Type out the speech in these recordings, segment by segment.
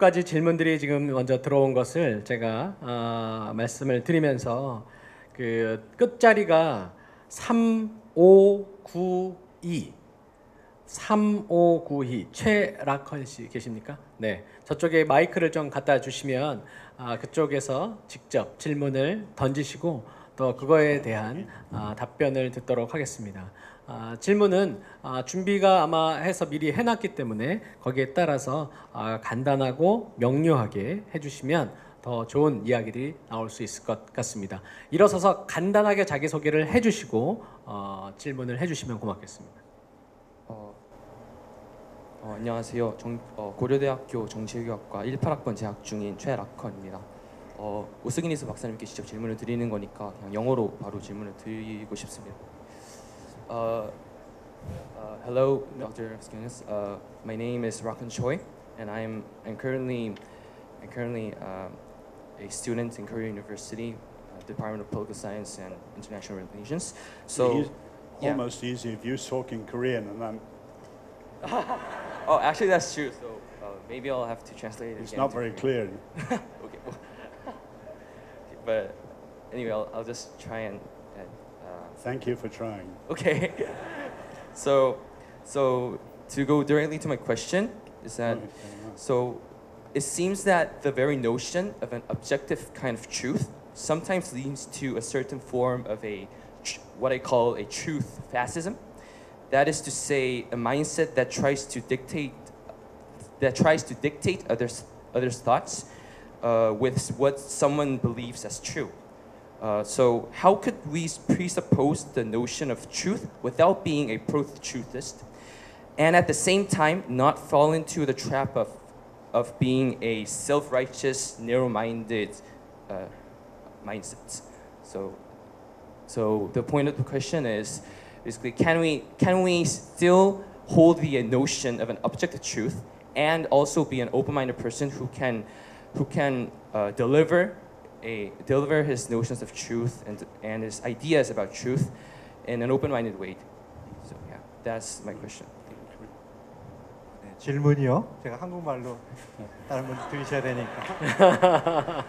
가지 질문들이 지금 먼저 들어온 것을 제가 어, 말씀을 드리면서 그 끝자리가 3592 3592 최락헌 씨 계십니까? 네. 저쪽에 마이크를 좀 갖다 주시면 아, 그쪽에서 직접 질문을 던지시고 또 그거에 대한 아, 답변을 듣도록 하겠습니다. 아, 질문은 아, 준비가 아마 해서 미리 해놨기 때문에 거기에 따라서 아, 간단하고 명료하게 해주시면 더 좋은 이야기들이 나올 수 있을 것 같습니다. 일어서서 간단하게 자기 소개를 해주시고 어, 질문을 해주시면 고맙겠습니다. 어, 어, 안녕하세요. 정, 어, 고려대학교 정치외교학과 18학번 재학 중인 최락헌입니다. 어, 오스기니스 박사님께 직접 질문을 드리는 거니까 그냥 영어로 바로 질문을 드리고 싶습니다. Uh, uh, hello, Dr. Oskinis. Uh, my name is Rakhan Choi, and I'm I'm currently I'm currently a student in Korea University, uh, Department of Political Science and International Relations. So. It's yeah. almost easy if you talking Korean and I'm, Oh, actually, that's true. So uh, maybe I'll have to translate it. it's again not very clear. Okay. well- but anyway, I'll, I'll just try and. Thank you for trying. okay. so, so to go directly to my question is that enough. so it seems that the very notion of an objective kind of truth sometimes leads to a certain form of a what I call a truth fascism. That is to say, a mindset that tries to dictate that tries to dictate others others' thoughts uh, with what someone believes as true. Uh, so, how could we presuppose the notion of truth without being a pro-truthist, and at the same time not fall into the trap of of being a self-righteous, narrow-minded uh, mindset? So, so the point of the question is basically can we can we still hold the notion of an objective truth and also be an open-minded person who can who can uh, deliver a deliver his notions of truth and and his ideas about truth in an open-minded way. So yeah, that's my question. 네, 질문이요. 제가 한국말로 다른 분 들으셔야 되니까.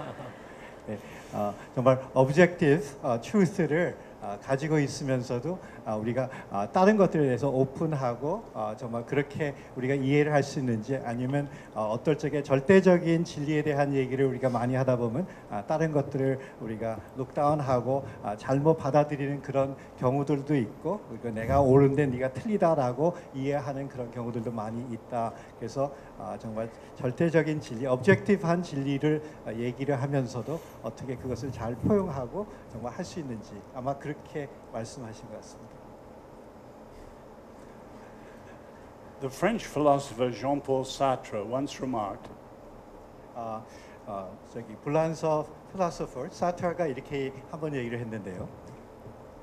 네, 어, 정말 objective 어, truth를 어, 가지고 있으면서도 어, 우리가 어, 다른 것들에 대해서 오픈하고 어, 정말 그렇게 우리가 이해를 할 수 있는지 아니면 어, 어떨 적에 절대적인 진리에 대한 얘기를 우리가 많이 하다 보면 아, 다른 것들을 우리가 룩다운하고 아, 잘못 받아들이는 그런 경우들도 있고 내가 옳은데 네가 틀리다라고 이해하는 그런 경우들도 많이 있다. 그래서 아, 정말 절대적인 진리, objective한 진리를 아, 얘기를 하면서도 어떻게 그것을 잘 포용하고 정말 할 수 있는지 아마 그렇게 말씀하신 것 같습니다. The French philosopher Jean-Paul Sartre once remarked, 아, 아, 저기 불란서 필라소퍼 사트가 이렇게 한번 얘기를 했는데요.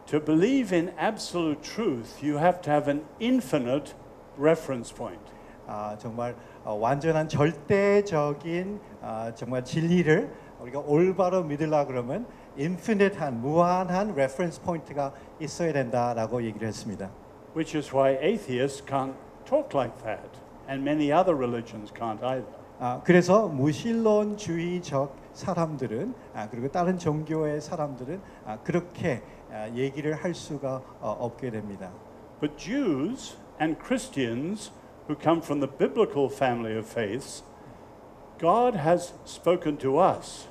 to believe in absolute truth, you have to have an infinite reference point. 아, 정말 어, 완전한 절대적인 아, 정말 진리를 우리가 올바로 믿으려 그러면 인피니트한 무한한 레퍼런스 포인트가 있어야 된다라고 얘기를 했습니다. Which is why atheists can't talk like that, and many other religions can't either. 아, 그래서 무신론주의적 사람들은 아, 그리고 다른 종교의 사람들은 아, 그렇게 아, 얘기를 할 수가 어, 없게 됩니다. But Jews and Christians who come from the biblical family of faiths, God has spoken to us.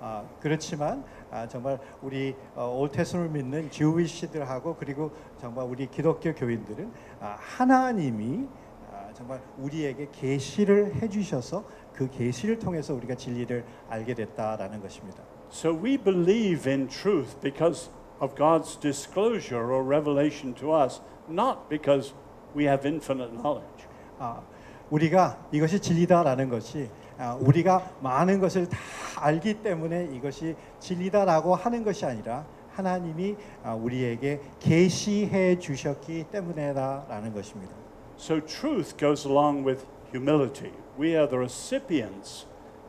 아, 그렇지만 아, 정말 우리 어, 올테스를 믿는 주위시들하고 그리고 정말 우리 기독교 교인들은 아, 하나님이 아, 정말 우리에게 계시를 해주셔서 그 계시를 통해서 우리가 진리를 알게 됐다라는 것입니다. So we believe in truth because of God's disclosure or revelation to us, not because we have infinite knowledge. 아, 우리가 이것이 진리다라는 것이 아, 우리가 많은 것을 다 알기 때문에 이것이 진리다라고 하는 것이 아니라 하나님이 아, 우리에게 계시해 주셨기 때문에다라는 것입니다. So truth goes along with humility. We are the recipients,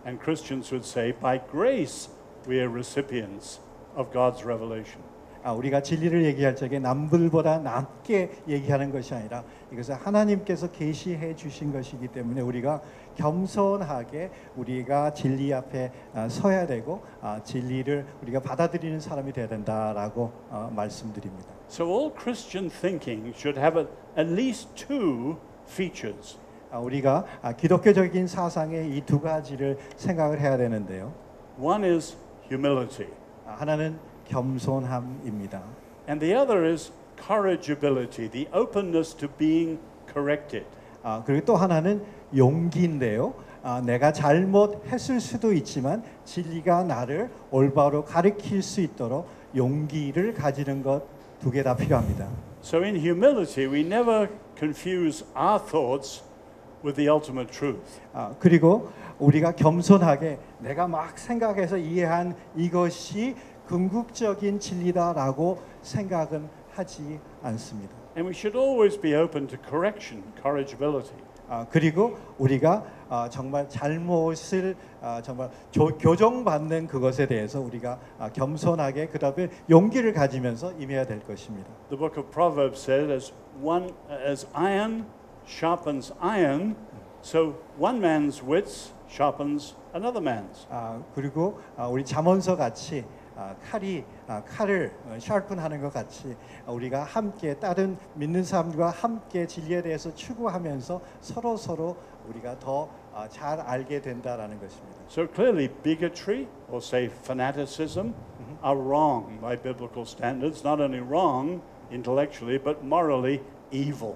and Christians would say, by grace, we are recipients of God's revelation. 아, 우리가 진리를 얘기할 적에 남들보다 낮게 얘기하는 것이 아니라 이것은 하나님께서 계시해 주신 것이기 때문에 우리가 겸손하게 우리가 진리 앞에 아, 서야 되고 아, 진리를 우리가 받아들이는 사람이 되어야 된다라고 어, 말씀드립니다. So all Christian thinking should have at, least two features. 아, 우리가 아, 기독교적인 사상의 이 두 가지를 생각을 해야 되는데요. One is humility, 아, 하나는 겸손함입니다. and the other is corrigibility, the openness to being corrected. 아, 그리고 또 하나는 용기인데요. 아, 내가 잘못했을 수도 있지만 진리가 나를 올바로 가르칠 수 있도록 용기를 가지는 것 두 개 다 필요합니다. So in humility, we never confuse our thoughts with the ultimate truth. 아, 그리고 우리가 겸손하게 내가 막 생각해서 이해한 이것이 궁극적인 진리다라고 생각은 하지 않습니다. And we should always be open to correction, corrigibility. 아, 그리고 우리가 아, 정말 잘못을 아, 정말 조, 교정받는 그것에 대해서 우리가 아, 겸손하게 그다음에 용기를 가지면서 임해야 될 것입니다. The book of Proverbs said, as one as iron sharpens iron, so one man's wits sharpens another man's. 아, 그리고 아, 우리 잠언서 같이 아, 칼이 아, 칼을 어, 샤픈하는 것 같이 아, 우리가 함께 다른 믿는 사람과 함께 진리에 대해서 추구하면서 서로 서로 우리가 더 잘 알게 된다라는 것입니다. So clearly, bigotry or say fanaticism are wrong by biblical standards. Not only wrong intellectually, but morally evil.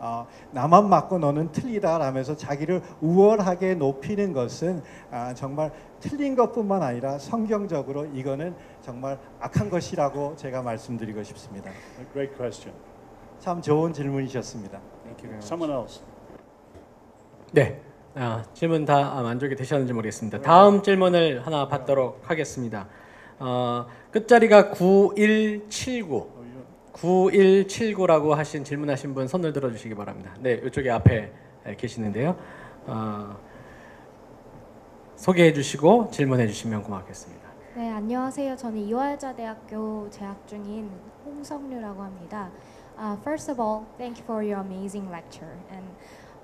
어, 나만 맞고 너는 틀리다라면서 자기를 우월하게 높이는 것은 아, 정말 틀린 것뿐만 아니라 성경적으로 이거는 정말 악한 것이라고 제가 말씀드리고 싶습니다. A great question. 참 좋은 질문이셨습니다. Thank you. Someone else. 네. 아, 질문 다 아, 만족이 되셨는지 모르겠습니다. 다음 질문을 하나 받도록 하겠습니다. 어, 끝자리가 9179. 9179라고 하신 질문하신 분 손을 들어 주시기 바랍니다. 네, 이쪽에 앞에 에, 계시는데요. 어, 소개해 주시고 질문해 주시면 고맙겠습니다. 네, 안녕하세요. 저는 이화여자대학교 재학 중인 홍성류라고 합니다. Uh, first of all, thank you for your amazing lecture. And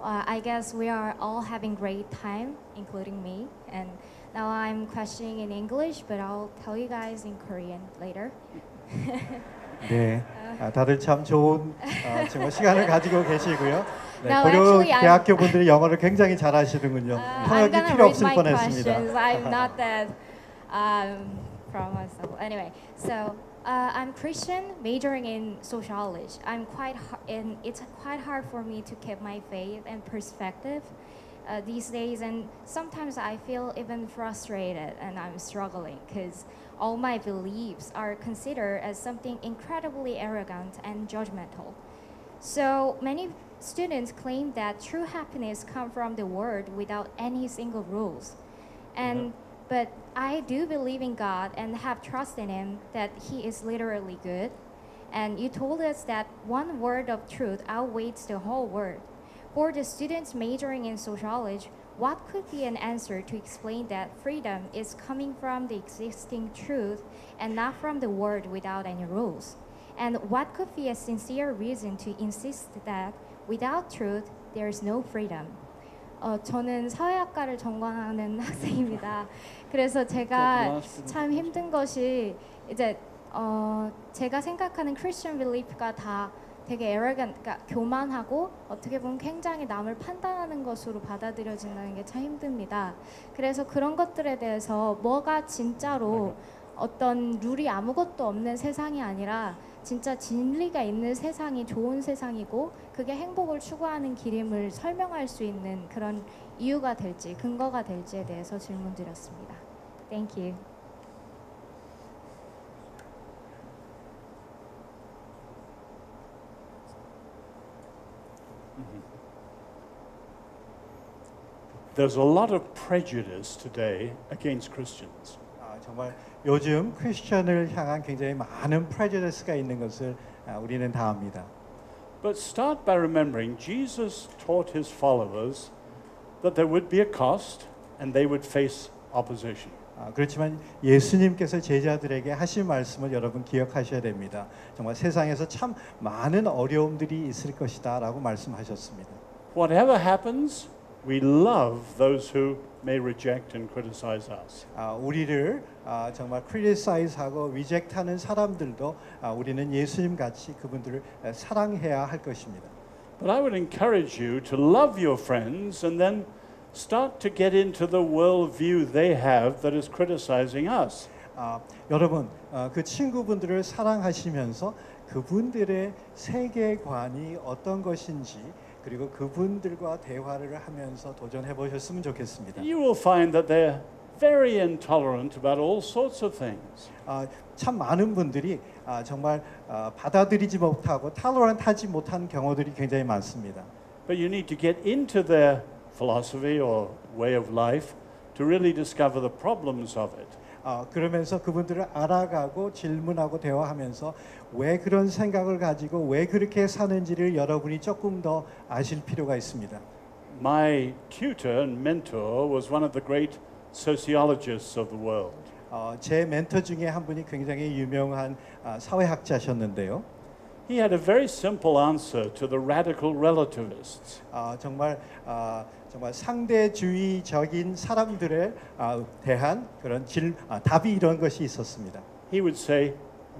uh, I guess we are all having great time, including me. And now I'm questioning in English, but I'll tell you guys in Korean later. 네, 아, 다들 참 좋은 어, 정말 시간을 가지고 계시고요. 네, No, 고려 actually, I'm- 대학교 분들이 영어를 굉장히 잘하시는군요. Uh, I'm 통역이 gonna 필요 read 없을 my 뻔했습니다. questions. I'm not that um, from myself. Anyway, so uh, I'm Christian, majoring in sociology. I'm quite har- and it's quite hard for me to keep my faith and perspective uh, these days, and sometimes I feel even frustrated and I'm struggling because all my beliefs are considered as something incredibly arrogant and judgmental. So many students claim that true happiness comes from the word without any single rules. And but I do believe in God and have trust in him that he is literally good. And you told us that one word of truth outweighs the whole word. For the students majoring in sociology, what could be an answer to explain that freedom is coming from the existing truth and not from the word without any rules? And what could be a sincere reason to insist that without truth there is no freedom? 어, 저는 사회학과를 전공하는 학생입니다. 그래서 제가 참 힘든 것이 이제 어, 제가 생각하는 크리스천 빌리프가 다 되게 에러간, 그러니까 교만하고 어떻게 보면 굉장히 남을 판단하는 것으로 받아들여진다는 게 참 힘듭니다. 그래서 그런 것들에 대해서 뭐가 진짜로 어떤 룰이 아무것도 없는 세상이 아니라 진짜 진리가 있는 세상이 좋은 세상이고 그게 행복을 추구하는 길임을 설명할 수 있는 그런 이유가 될지 근거가 될지에 대해서 질문드렸습니다. Thank you. There's a lot of prejudice today against Christians. 아, 정말 요즘 크리스천을 향한 굉장히 많은 프레저스가 있는 것을 아, 우리는 다 압니다. But start by remembering Jesus taught his followers that there would be a cost and they would face opposition. 아, 그렇지만 예수님께서 제자들에게 하신 말씀을 여러분 기억하셔야 됩니다. 정말 세상에서 참 많은 어려움들이 있을 것이다라고 말씀하셨습니다. Whatever happens, we love those who may reject and criticize us. 아, 우리를 아, 정말 criticize하고 reject하는 사람들도 아, 우리는 예수님 같이 그분들을 에, 사랑해야 할 것입니다. But I would encourage you to love your friends and then start to get into the worldview they have that is criticizing us. 아, 여러분 아, 그 친구분들을 사랑하시면서 그분들의 세계관이 어떤 것인지 그리고 그분들과 대화를 하면서 도전해 보셨으면 좋겠습니다. You will find that they're very intolerant about all sorts of things. 아, 참 많은 분들이 아, 정말 아, 받아들이지 못하고 tolerant하지 못한 경우들이 굉장히 많습니다. But you need to get into their philosophy or way of life to really discover the problems of it. 아, 그러면서 그분들을 알아가고 질문하고 대화하면서 왜 그런 생각을 가지고 왜 그렇게 사는지를 여러분이 조금 더 아실 필요가 있습니다. My tutor and mentor was one of the great sociologists of the world. 어, 제 멘토 중에 한 분이 굉장히 유명한 아, 사회학자셨는데요. He had a very simple answer to the radical relativists. 아, 정말 아, 정말 상대주의적인 사람들에 아, 대한 그런 질, 아, 답이 이런 것이 있었습니다. He would say,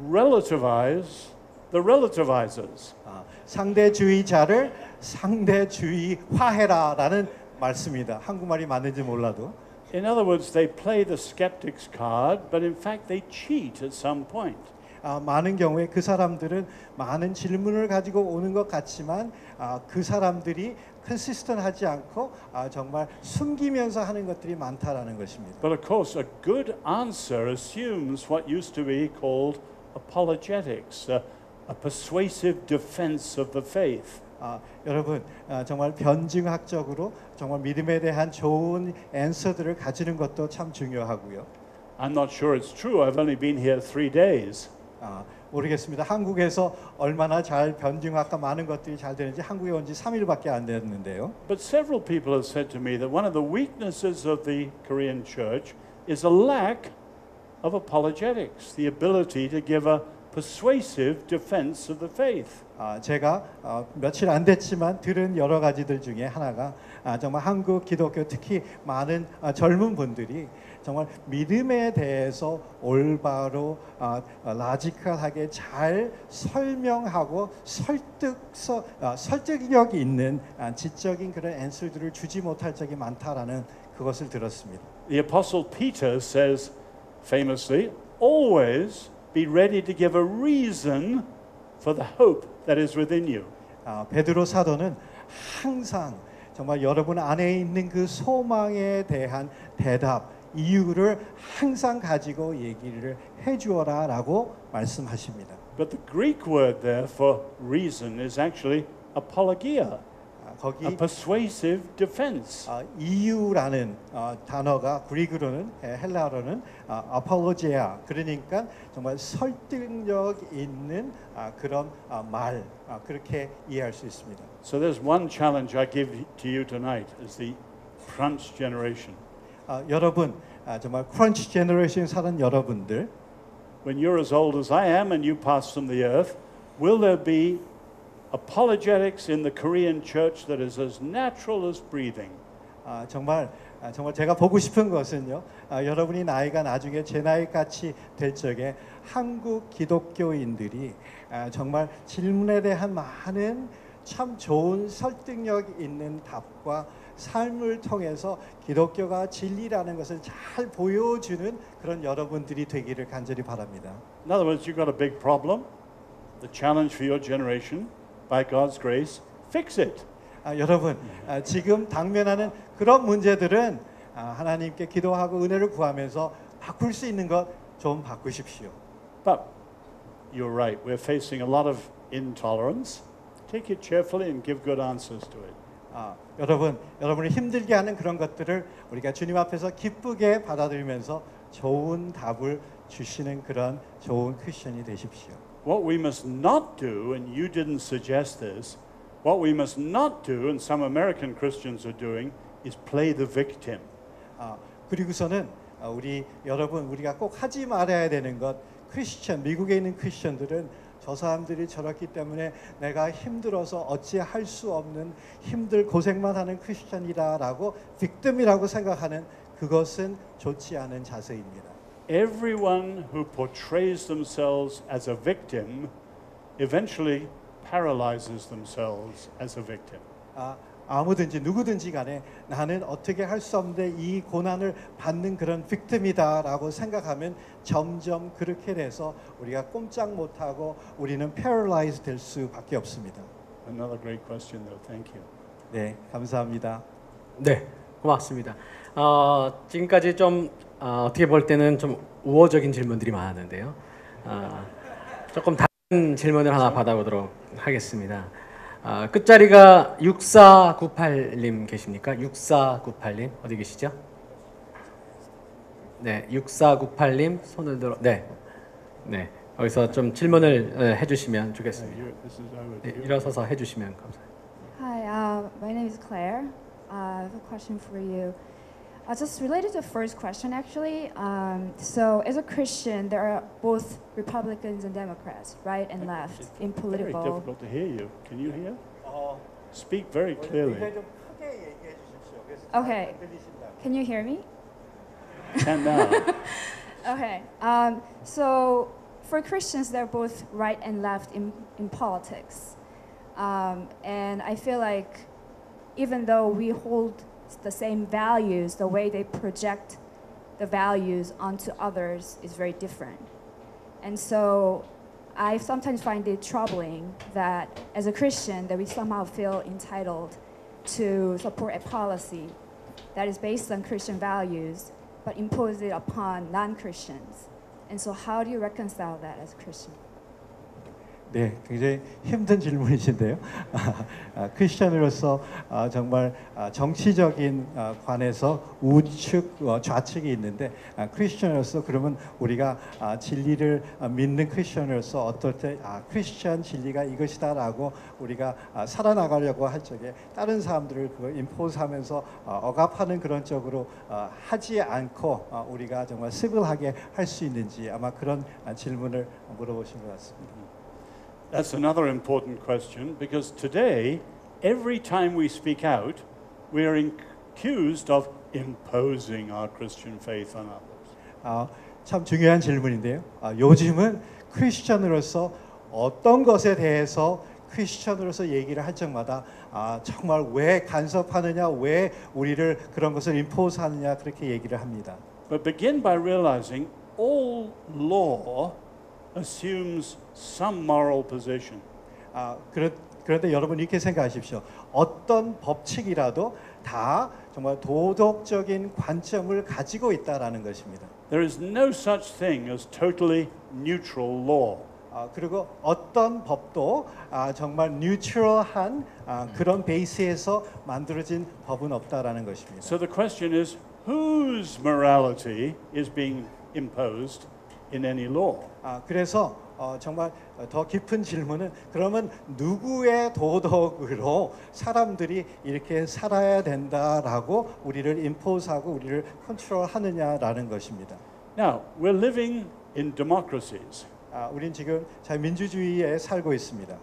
relativize the relativizers. 아, 상대주의자를 상대주의화해라라는 말씀입니다. 한국말이 맞는지 몰라도 In other words, they play the skeptic's card, but in fact they cheat at some point. 아, 많은 경우에 그 사람들은 많은 질문을 가지고 오는 것 같지만 아, 그 사람들이 컨시스턴하지 않고 아, 정말 숨기면서 하는 것들이 많다라는 것입니다. But of course, a good answer assumes what used to be called apologetics, a, a persuasive defense of the faith. 아, 여러분 아, 정말 변증학적으로 정말 믿음에 대한 좋은 앤서들을 가지는 것도 참 중요하고요. I'm not sure it's true. I've only been here three days. 아, 모르겠습니다. 한국에서 얼마나 잘 변증학과 많은 것들이 잘 되는지 한국에 온 지 3일밖에 안 됐는데요. But several people have said to me that one of the weaknesses of the Korean church is a lack of apologetics, the ability to give a persuasive defense of the faith. 아, 제가 어, 며칠 안 됐지만 들은 여러 가지들 중에 하나가 아, 정말 한국 기독교 특히 많은 아, 젊은 분들이 정말 믿음에 대해서 올바로 아, 아, 라지컬하게 잘 설명하고 설득서 아, 설득력 있는 아, 지적인 그런 앤서들을 주지 못할 적이 많다라는 그것을 들었습니다. The Apostle Peter says famously, always be ready to give a reason for the hope that is within you. 아, 베드로 사도는 항상 정말 여러분 안에 있는 그 소망에 대한 대답, 이유를 항상 가지고 얘기를 해 주어라라고 말씀하십니다. But the Greek word there for reason is actually apologia, 아, 거기 a persuasive defense. 아, 이유라는 어, 단어가 그리그로는 에, 헬라어로는 아, 아폴로제아 그러니까 정말 설득력 있는 아, 그런 아, 말 아, 그렇게 이해할 수 있습니다. So there's one challenge I give to you tonight as the crunch generation. 아, 여러분 아, 정말 크런치 제너레이션 사는 여러분들 When you're as old as I am and you pass from the earth, will there be apologetics in the Korean church that is as natural as breathing? 아, 정말 아, 정말 제가 보고 싶은 것은요. 아, 여러분이 나이가 나중에 제 나이 같이 될 적에 한국 기독교인들이 아, 정말 질문에 대한 많은 참 좋은 설득력 있는 답과 삶을 통해서 기독교가 진리라는 것을 잘 보여주는 그런 여러분들이 되기를 간절히 바랍니다. In other words, you've got a big problem. The challenge for your generation, by God's grace, fix it. 아, 여러분 아, 지금 당면하는 그런 문제들은 아, 하나님께 기도하고 은혜를 구하면서 바꿀 수 있는 것 좀 바꾸십시오. But you're right, we're facing a lot of intolerance. Take it cheerfully and give good answers to it. 아, 여러분, 여러분을 힘들게 하는 그런 것들을 우리가 주님 앞에서 기쁘게 받아들이면서 좋은 답을 주시는 그런 좋은 크리스천이 되십시오. What we must not do, and you didn't suggest this, what we must not do, and some American Christians are doing, is play the victim. 아, 그리고서는 어, 우리 여러분 우리가 꼭 하지 말아야 되는 것 크리스천 미국에 있는 크리스천들은 저 사람들이 저렇기 때문에 내가 힘들어서 어찌 할 수 없는 힘들 고생만 하는 크리스천이다라고 빅뜸이라고 생각하는 그것은 좋지 않은 자세입니다. Everyone who portrays themselves as a victim eventually paralyzes themselves as a victim. 아, 아무든지 누구든지 간에 나는 어떻게 할 수 없는데 이 고난을 받는 그런 빅tim이다라고 생각하면 점점 그렇게 돼서 우리가 꼼짝 못하고 우리는 paralyzed 될 수밖에 없습니다. Another great question, though. Thank you. 네, 감사합니다. 네, 고맙습니다. 어, 지금까지 좀 어, 어떻게 볼 때는 좀 우호적인 질문들이 많았는데요. 어, 조금 다른 질문을 하나 받아보도록 하겠습니다. 아, 끝자리가 6498님 계십니까? 6498님 어디 계시죠? 네, 6498님 손을 들어. 네, 네. 여기서 좀 질문을 어, 해주시면 Uh, 좋겠습니다. 네. 일어서서 해 주시면 감사합니다. Hi, uh, my name is Claire. Uh, I have a question for you. Uh, just related to the first question, actually. Um, so, as a Christian, there are both Republicans and Democrats, right and left, it's in political. Very difficult to hear you. Can you hear? Uh, Speak very clearly. Okay. Can you hear me? Can now. okay. Um, so, for Christians, they're both right and left in, in politics. Um, and I feel like even though we hold the same values, the way they project the values onto others is very different. And so I sometimes find it troubling that as a Christian that we somehow feel entitled to support a policy that is based on Christian values but impose it upon non-Christians. And so how do you reconcile that as a Christian? 네, 굉장히 힘든 질문이신데요. 아, 크리스천으로서 아, 정말 아, 정치적인 아, 관에서 우측, 어, 좌측이 있는데 아, 크리스천으로서 그러면 우리가 아, 진리를 아, 믿는 크리스천으로서 어떨 때 아, 크리스천 진리가 이것이다라고 우리가 아, 살아나가려고 할 적에 다른 사람들을 그걸 임포스하면서 어, 억압하는 그런 쪽으로 어, 하지 않고 어, 우리가 정말 시블하게 할 수 있는지 아마 그런 아, 질문을 물어보신 것 같습니다. That's another important question because today, every time we speak out, we are accused of imposing our Christian faith on others. 아, 참 중요한 질문인데요. 아, 요즘은 크리스천으로서 어떤 것에 대해서 크리스천으로서 얘기를 할 적마다 아, 정말 왜 간섭하느냐, 왜 우리를 그런 것을 임포스하느냐 그렇게 얘기를 합니다. But begin by realizing all law assumes some moral position. 아, 그런, 그런데 여러분 이렇게 생각하십시오. 어떤 법칙이라도 다 정말 도덕적인 관점을 가지고 있다라는 것입니다. There is no such thing as totally neutral law. 아, 그리고 어떤 법도 아, 정말 뉴트럴한 아, 그런 베이스에서 만들어진 법은 없다라는 것입니다. So the question is whose morality is being imposed in any law? 아, 그래서 어, 정말 더 깊은 질문은 그러면 누구의 도덕으로 사람들이 이렇게 살아야 된다라고 우리를 임포스하고 우리를 컨트롤하느냐라는 것입니다. Now, we're living in democracies. 아, 우린 지금 자민주주의에 살고 있습니다.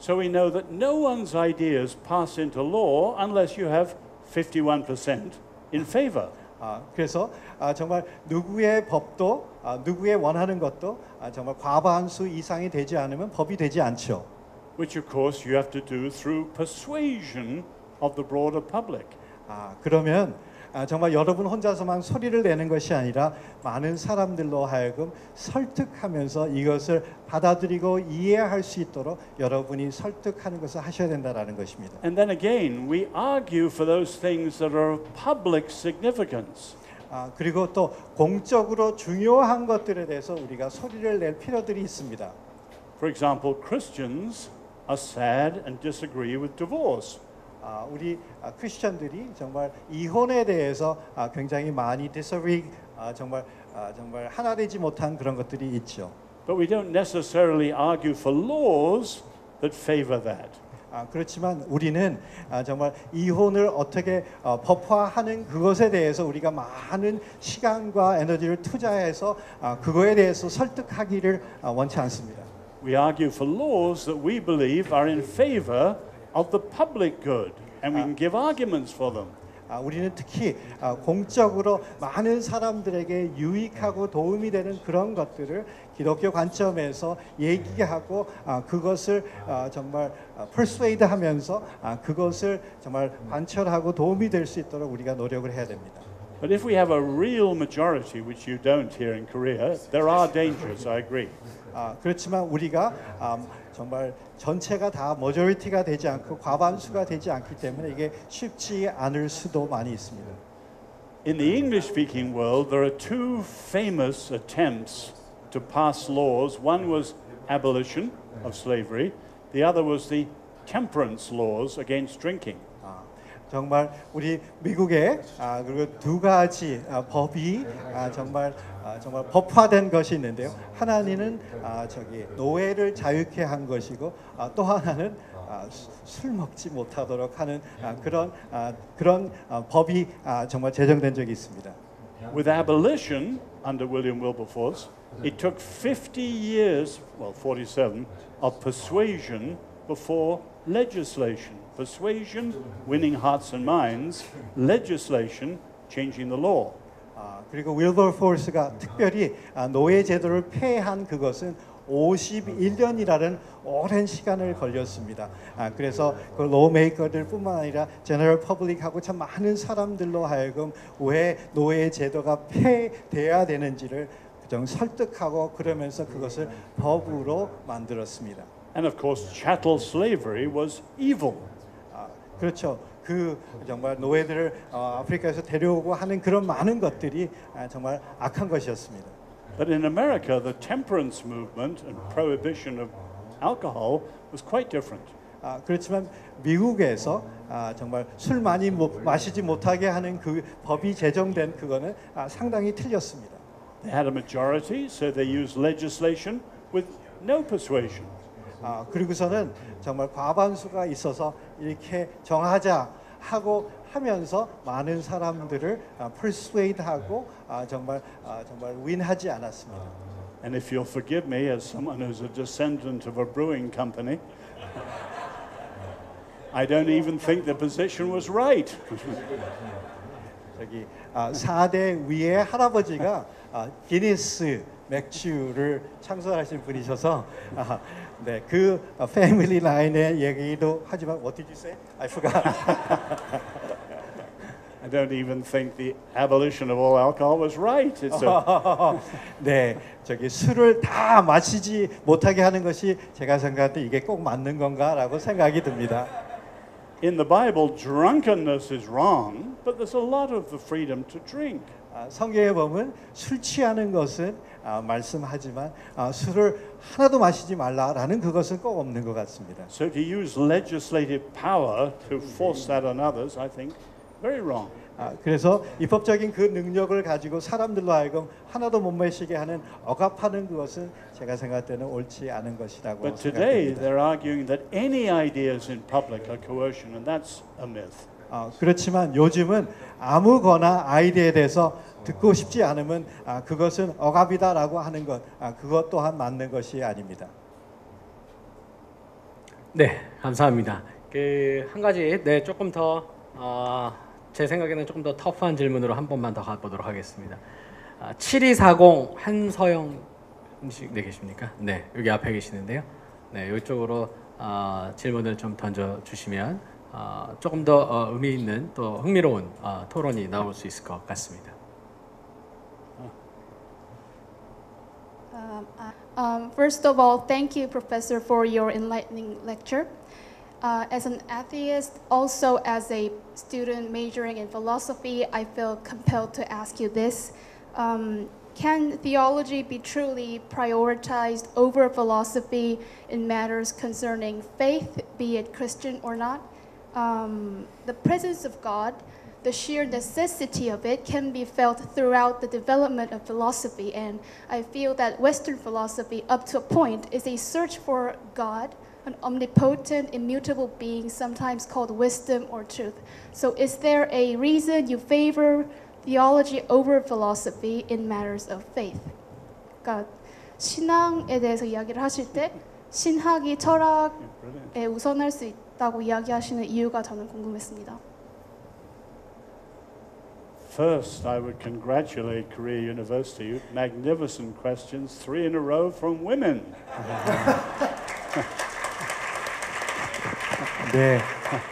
So we know that no one's ideas pass into law unless you have 51% in favor. 아, 그래서 아, 정말 누구의 법도 아, 누구의 원하는 것도 아, 정말 과반수 이상이 되지 않으면 법이 되지 않죠. which of course you have to do through persuasion of the broader public. 아, 그러면 아, 정말 여러분 혼자서만 소리를 내는 것이 아니라 많은 사람들로 하여금 설득하면서 이것을 받아들이고 이해할 수 있도록 여러분이 설득하는 것을 하셔야 된다라는 것입니다. And then again, we argue for those things that are of public significance. 아, 그리고 또 공적으로 중요한 것들에 대해서 우리가 소리를 낼 필요들이 있습니다. For example, Christians are sad and disagree with divorce. 아, 우리 아, 크리스천들이 정말 이혼에 대해서 아, 굉장히 많이 아, 정말 아, 정말 하나 되지 못한 그런 것들이 있죠. But we don't necessarily argue for laws that favor that. 아, 그렇지만 우리는 아, 정말 이혼을 어떻게 어, 법화하는 그것에 대해서 우리가 많은 시간과 에너지를 투자해서 아, 그거에 대해서 설득하기를 아, 원치 않습니다. We argue for laws that we believe are in favor of the public good, and we can give arguments for them. 아, 우리는 특히 아, 공적으로 많은 사람들에게 유익하고 도움이 되는 그런 것들을 기독교 관점에서 얘기하고 아, 그것을 아, 정말 persuade하면서 아, 그것을 정말 관철하고 도움이 될 수 있도록 우리가 노력을 해야 됩니다. But if we have a real majority, which you don't here in Korea, there are dangers, I agree. 아, 그렇지만 우리가 아, 정말 전체가 다 머저리티가 되지 않고 과반수가 되지 않기 때문에 이게 쉽지 않을 수도 많이 있습니다. In the English speaking world, there are two famous attempts to pass laws. One was abolition of slavery, the other was the temperance laws against drinking. 아, 정말 우리 미국에 아, 그리고 두 가지 아, 법이 아, 정말 아, 정말 법화된 것이 있는데요. 하나는 아, 저기 노예를 자유케 한 것이고 아, 또 하나는 아, 수- 술 먹지 못하도록 하는 아, 그런 아, 그런 아, 법이 아, 정말 제정된 적이 있습니다. With abolition under William Wilberforce, it took 50 years, well, 47, of persuasion before legislation. Persuasion, winning hearts and minds, legislation, changing the law. 아, 그리고 윌버포스가 특별히 아, 노예 제도를 폐해한 그것은 51년이라는 오랜 시간을 걸렸습니다. 아, 그래서 그 로메이커들 뿐만 아니라 제너럴 퍼블릭하고 참 많은 사람들로 하여금 왜 노예 제도가 폐돼야 되는지를 좀 설득하고 그러면서 그것을 법으로 만들었습니다. And of course, chattel slavery was evil. 아, 그렇죠. 그 정말 노예들을 어, 아프리카에서 데려오고 하는 그런 많은 것들이 아, 정말 악한 것이었습니다. But in America, the temperance movement and prohibition of alcohol was quite different. 아, 그렇지만 미국에서 아, 정말 술 많이 못- 마시지 못하게 하는 그 법이 제정된 그거는 아, 상당히 틀렸습니다. They had a majority, so they used legislation with no persuasion. 아, 그리고서는 정말 과반수가 있어서 이렇게 정하자 하고 하면서 많은 사람들을 아, persuade하고 아, 정말 아, 정말 윈하지 않았습니다. And if you'll forgive me, as someone who's a descendant of a brewing company, I don't even think the position was right. 저기 아, 4대 위의 할아버지가 아, 기니스 맥주를 창설하신 분이셔서 아, 네, 그 아, 패밀리 라인의 얘기도 하지만 what did you say? I forgot. I don't even think the abolition of all alcohol was right. It's a, 네, 저기 술을 다 마시지 못하게 하는 것이 제가 생각할 때 이게 꼭 맞는 건가라고 생각이 듭니다. in the Bible, drunkenness is wrong, but there's a lot of the freedom to drink. 아, 성경에 보면 술 취하는 것은 아, 말씀하지만 아, 술을 하나도 마시지 말라라는 그것은 꼭 없는 것 같습니다. So to use legislative power to force that on others, I think, very wrong. 아, 그래서 입법적인 그 능력을 가지고 사람들로 하여금 하나도 못 마시게 하는 억압하는 그것은 제가 생각할 때는 옳지 않은 것이라고 But today, 생각합니다. they're arguing that any ideas in public are coercion, and that's a myth. 아, 그렇지만 요즘은 아무거나 아이디어에 대해서 듣고 싶지 않으면 아, 그것은 억압이다라고 하는 것, 아, 그것 또한 맞는 것이 아닙니다. 네, 감사합니다. 그 한 가지 네 조금 더 어, 제 생각에는 조금 더 터프한 질문으로 한 번만 더 가보도록 하겠습니다. 아, 7240 한서영 씨네 계십니까? 네, 여기 앞에 계시는데요. 네, 이쪽으로 어, 질문을 좀 던져 주시면 어, 조금 더 어, 의미 있는 또 흥미로운 어, 토론이 나올 수 있을 것 같습니다. Um, I- um, first of all, thank you, Professor, for your enlightening lecture. Uh, as an atheist, also as a student majoring in philosophy, I feel compelled to ask you this. Um, can theology be truly prioritized over philosophy in matters concerning faith, be it Christian or not? Um, the presence of God, the sheer necessity of it, can be felt throughout the development of philosophy. And I feel that Western philosophy, up to a point, is a search for God an omnipotent, immutable being, sometimes called wisdom or truth. So, is there a reason you favor theology over philosophy in matters of faith? 그러니까 신앙에 대해서 이야기를 하실 때 신학이 철학에 Brilliant. 우선할 수 있다 고 이야기하시는 이유가 저는 궁금했습니다. First, I would congratulate Korea University. Magnificent questions, three in a row from women. 네,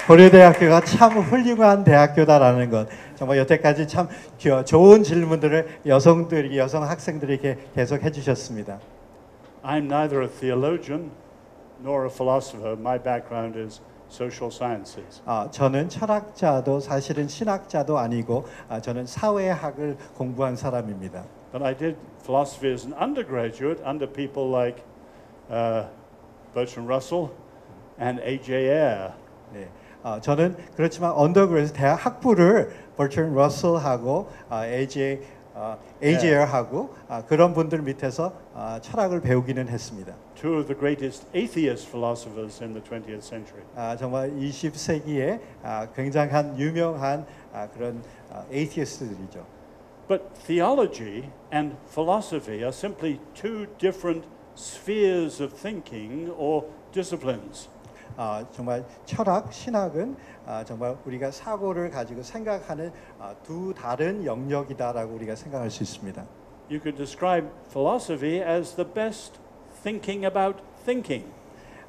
고려대학교가 참 훌륭한 대학교다라는 것 정말 여태까지 참 겨- 좋은 질문들을 여성들이 여성 학생들에게 계속 해주셨습니다. I'm neither a theologian nor a philosopher. My background is social sciences. 아, 저는 철학자도 사실은 신학자도 아니고 아, 저는 사회학을 공부한 사람입니다. But I did philosophy as an undergraduate under people like uh, Bertrand Russell and A.J. Ayer. 네, 아, 저는 그렇지만 언더그레이드 대학 학부를 버튼 러셀하고 아, AJ 아, AJR하고 아, 그런 분들 밑에서 아, 철학을 배우기는 했습니다. two of the greatest atheist philosophers in the 20th century. 아, 정말 20세기에 아, 굉장한 유명한 아, 그런 아, 에이티스트들이죠. But theology and philosophy are simply two different spheres of thinking or disciplines. 아, 정말 철학, 신학은 아, 정말 우리가 사고를 가지고 생각하는 아, 두 다른 영역이다라고 우리가 생각할 수 있습니다. You could describe philosophy as the best thinking about thinking.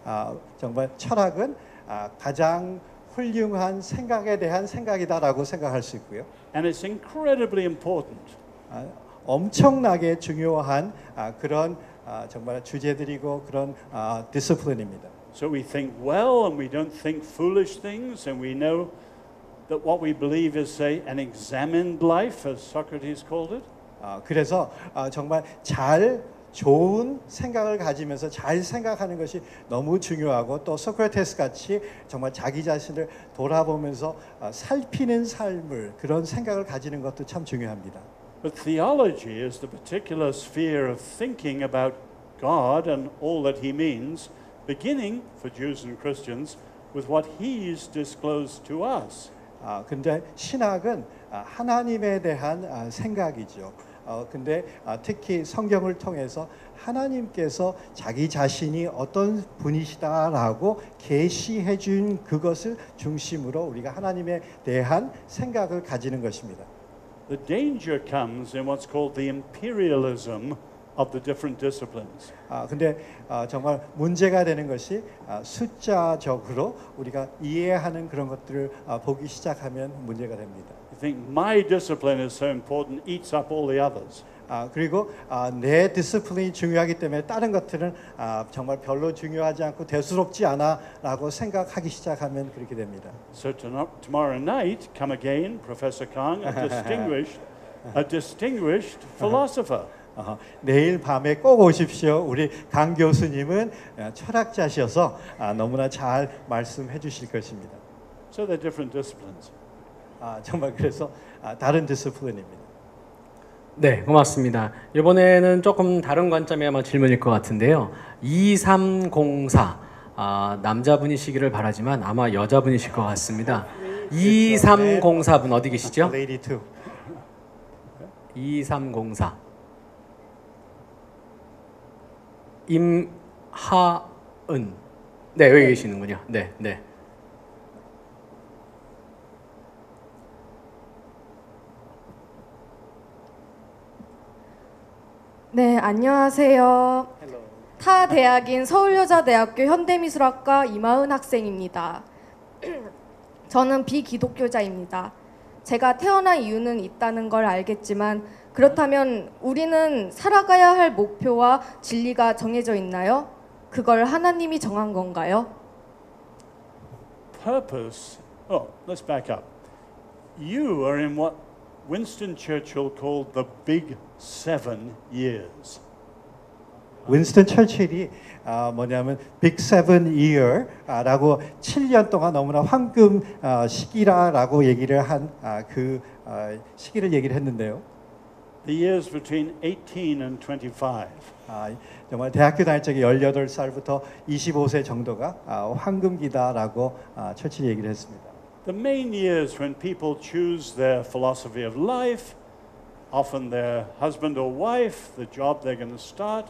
아, 정말 철학은 아, 가장 훌륭한 생각에 대한 생각이다라고 생각할 수 있고요. And it's incredibly important. 아, 엄청나게 중요한 아, 그런 아, 정말 주제들이고 그런 아, 디스플린입니다. So we think well and we don't think foolish things, and we know that what we believe is, say, an examined life, as Socrates called it. 아, 그래서 아, 정말 잘 좋은 생각을 가지면서 잘 생각하는 것이 너무 중요하고 또 소크라테스 같이 정말 자기 자신을 돌아보면서 아, 살피는 삶을 그런 생각을 가지는 것도 참 중요합니다. But theology is the particular sphere of thinking about God and all that He means, Beginning for Jews and Christians with what He's disclosed to us. 아 근데 신학은 아, 하나님에 대한 아, 생각이죠. 어 근데 아, 특히 성경을 통해서 하나님께서 자기 자신이 어떤 분이시다라고 계시해 준 그것을 중심으로 우리가 하나님에 대한 생각을 가지는 것입니다. The danger comes in what's called the imperialism of the different disciplines. 아 근데 아, 정말 문제가 되는 것이 아, 숫자적으로 우리가 이해하는 그런 것들을 아, 보기 시작하면 문제가 됩니다. You think my discipline is so important, eats up all the others. 아 그리고 아, 내 discipline이 중요하기 때문에 다른 것들은 아, 정말 별로 중요하지 않고 대수롭지 않아라고 생각하기 시작하면 그렇게 됩니다. So to- tomorrow night, come again, Professor Kang, a distinguished, a distinguished philosopher. 어, 내일 밤에 꼭 오십시오. 우리 강 교수님은 아, 철학자셔서 아, 너무나 잘 말씀해 주실 것입니다. So they're different disciplines. 아, 정말 그래서 아, 다른 디스플린입니다. 네, 고맙습니다. 이번에는 조금 다른 관점의 아마 질문일 것 같은데요. 2304 아, 남자분이시기를 바라지만 아마 여자분이실 것 같습니다. 2304분 어디 계시죠? Lady two. 2304 임하은 네 여기 계시는군요. 네 네. 네, 안녕하세요. 타 대학인 서울여자대학교 현대미술학과 이마은 학생입니다. 저는 비기독교자입니다. 제가 태어난 이유는 있다는 걸 알겠지만 그렇다면 우리는 살아가야 할 목표와 진리가 정해져 있나요? 그걸 하나님이 정한 건가요? Purpose. Oh, let's back up. You are in what Winston Churchill called the Big Seven years. 윈스턴 철칠이 아, 뭐냐면 빅 세븐 이어라고 7년 동안 너무나 황금 아, 시기라라고 얘기를 한그 시기를 얘기를 했는데요. the years between 18 and 25. 아, 정말 대학교 다닐 적에 18살부터 25세 정도가 아, 황금기다라고 아, 처칠 얘기를 했습니다. The main years when people choose their philosophy of life, often their husband or wife, the job they're going to start,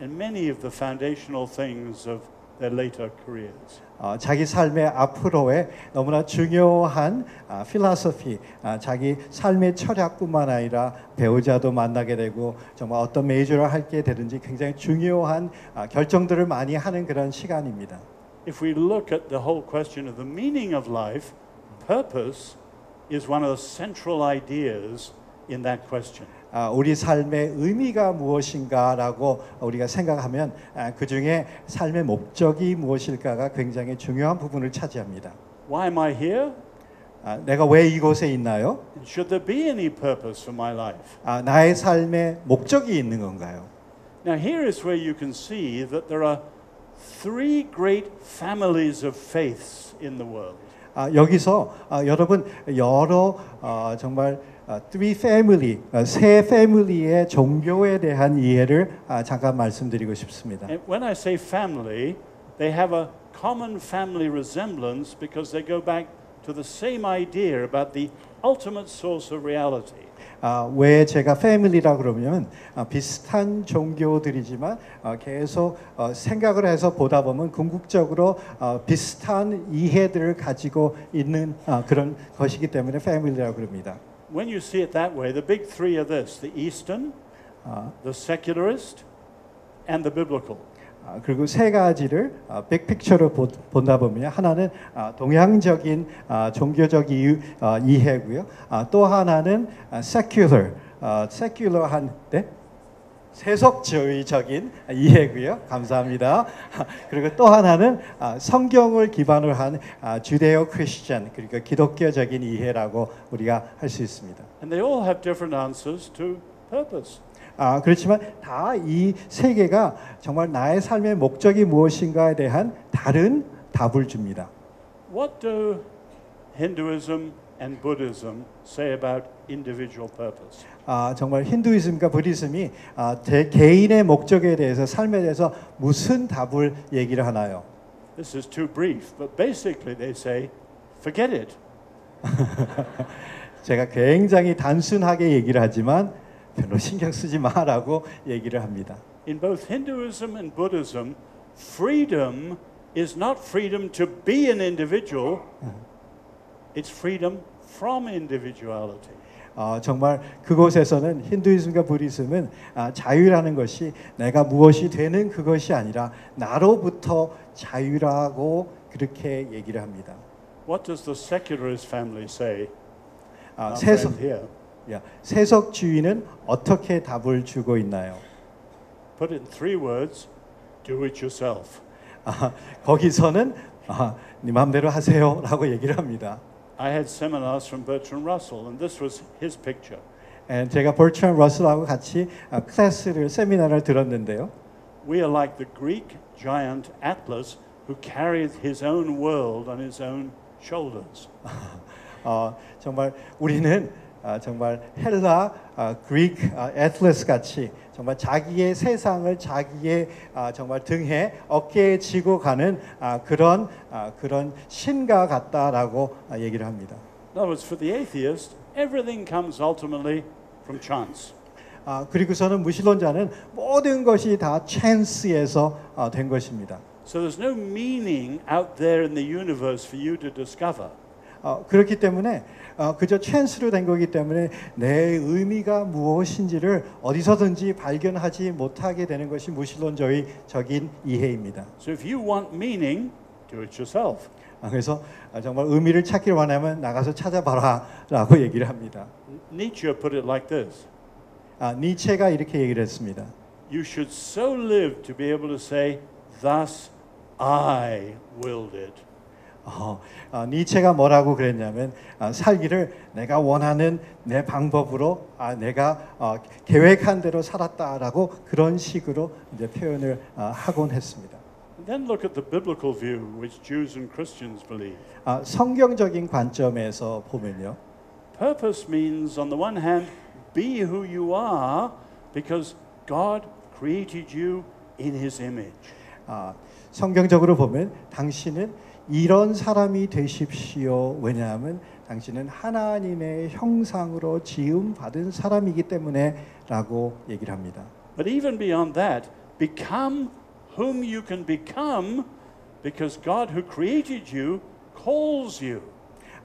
and many of the foundational things of their later careers. 어, 자기 삶의 앞으로의 너무나 중요한 아, 필라소피, 아, 자기 삶의 철학뿐만 아니라 배우자도 만나게 되고 정말 어떤 메이저를 할게 되든지 굉장히 중요한 아, 결정들을 많이 하는 그런 시간입니다. If we look at the whole question of the meaning of life, purpose is one of the central ideas in that question. 아, 우리 삶의 의미가 무엇인가라고 우리가 생각하면 아, 그 중에 삶의 목적이 무엇일까가 굉장히 중요한 부분을 차지합니다. Why am I here? 아, 내가 왜 이곳에 있나요? Should there be any purpose for my life? 아, 나의 삶의 목적이 있는 건가요? Now, here is where you can see that there are three great families of faiths in the world. 아, 여기서 아, 여러분 여러 어, 정말 어, three family 어, 세 패밀리의 종교에 대한 이해를 아, 잠깐 말씀드리고 싶습니다. And when I say family, they have a common family resemblance because they go back to the same idea about the ultimate source of reality. 아, 왜 제가 패밀리라 그러면 아, 비슷한 종교들이지만 아, 계속 어, 생각을 해서 보다 보면 궁극적으로 어, 비슷한 이해들을 가지고 있는 아, 그런 것이기 때문에 패밀리라고 그럽니다. When you see it that way, the big three are this the Eastern, 아, the secularist, and the biblical. 아, 그리고 세 가지를 아, 빅픽처로 보, 본다 보면 하나는 아, 동양적인 아, 종교적 이유, 아, 이해고요. 아, 또 하나는 아, secular, 아, secular한 네? 세속 주의적인 이해고요. 감사합니다. 그리고 또 하나는 아, 성경을 기반으로 한 아, 주데오 크리스천 그러니까 기독교적인 이해라고 우리가 할 수 있습니다. And they all have different answers to purpose. 아, 그렇지만 다 이 세 개가 정말 나의 삶의 목적이 무엇인가에 대한 다른 답을 줍니다. What do Hinduism and Buddhism say about individual purpose? 아, 정말 힌두이즘과 부디즘이 아, 대, 개인의 목적에 대해서 삶에 대해서 무슨 답을 얘기를 하나요? This is too brief, but basically they say, forget it. 제가 굉장히 단순하게 얘기를 하지만 별로 신경 쓰지 마라고 얘기를 합니다. In both Hinduism and Buddhism, freedom is not freedom to be an individual, it's freedom from individuality. 어, 정말 그곳에서는 힌두이즘과 부디즘은 아, 자유라는 것이 내가 무엇이 되는 그것이 아니라 나로부터 자유라고 그렇게 얘기를 합니다. What does the secularist family say? 아, here. 야, 세속주의는 어떻게 답을 주고 있나요? Put in three words do it yourself. 아, 거기서는 아, 네 마음대로 하세요라고 얘기를 합니다. I had seminars from Bertrand Russell, and this was his picture. 에, 제가 버트런 러슬하고 같이 아, 클래스를 세미나를 들었는데요. We are like the Greek giant Atlas who carried his own world on his own shoulders. 어, 정말 우리는 아, 정말 헬라 아, 아, 애틀레스 같이 정말 자기의 세상을 자기의 아, 정말 등에 어깨에 지고 가는 아, 그런 아, 그런 신과 같다라고 아, 얘기를 합니다. In other words, for the atheist, everything comes ultimately from chance. 아, 그리고서는 무신론자는 모든 것이 다 찬스에서 아, 된 것입니다. So there's no meaning out there in the universe for you to discover. 어, 그렇기 때문에 어, 그저 찬스로 된 거기 때문에 내 의미가 무엇인지를 어디서든지 발견하지 못하게 되는 것이 무신론적인 이해입니다. So if you want meaning, do it yourself. 아, 그래서 아, 정말 의미를 찾기를 원하면 나가서 찾아봐라라고 얘기를 합니다. Nietzsche put it like this 아, 니체가 이렇게 얘기를 했습니다. You should so live to be able to say, Thus I willed it. 어, 아, 니체가 뭐라고 그랬냐면 아, 살기를 내가 원하는 내 방법으로 아, 내가 어, 계획한 대로 살았다라고 그런 식으로 이제 표현을 아, 하곤 했습니다. Then look at the biblical view which Jews and Christians believe. 아, 성경적인 관점에서 보면요, Purpose means, on the one hand, be who you are because God created you in His image. 아, 성경적으로 보면 당신은 이런 사람이 되십시오. 왜냐하면 당신은 하나님의 형상으로 지음 받은 사람이기 때문에라고 얘기를 합니다. But even beyond that, become whom you can become because God who created you calls you.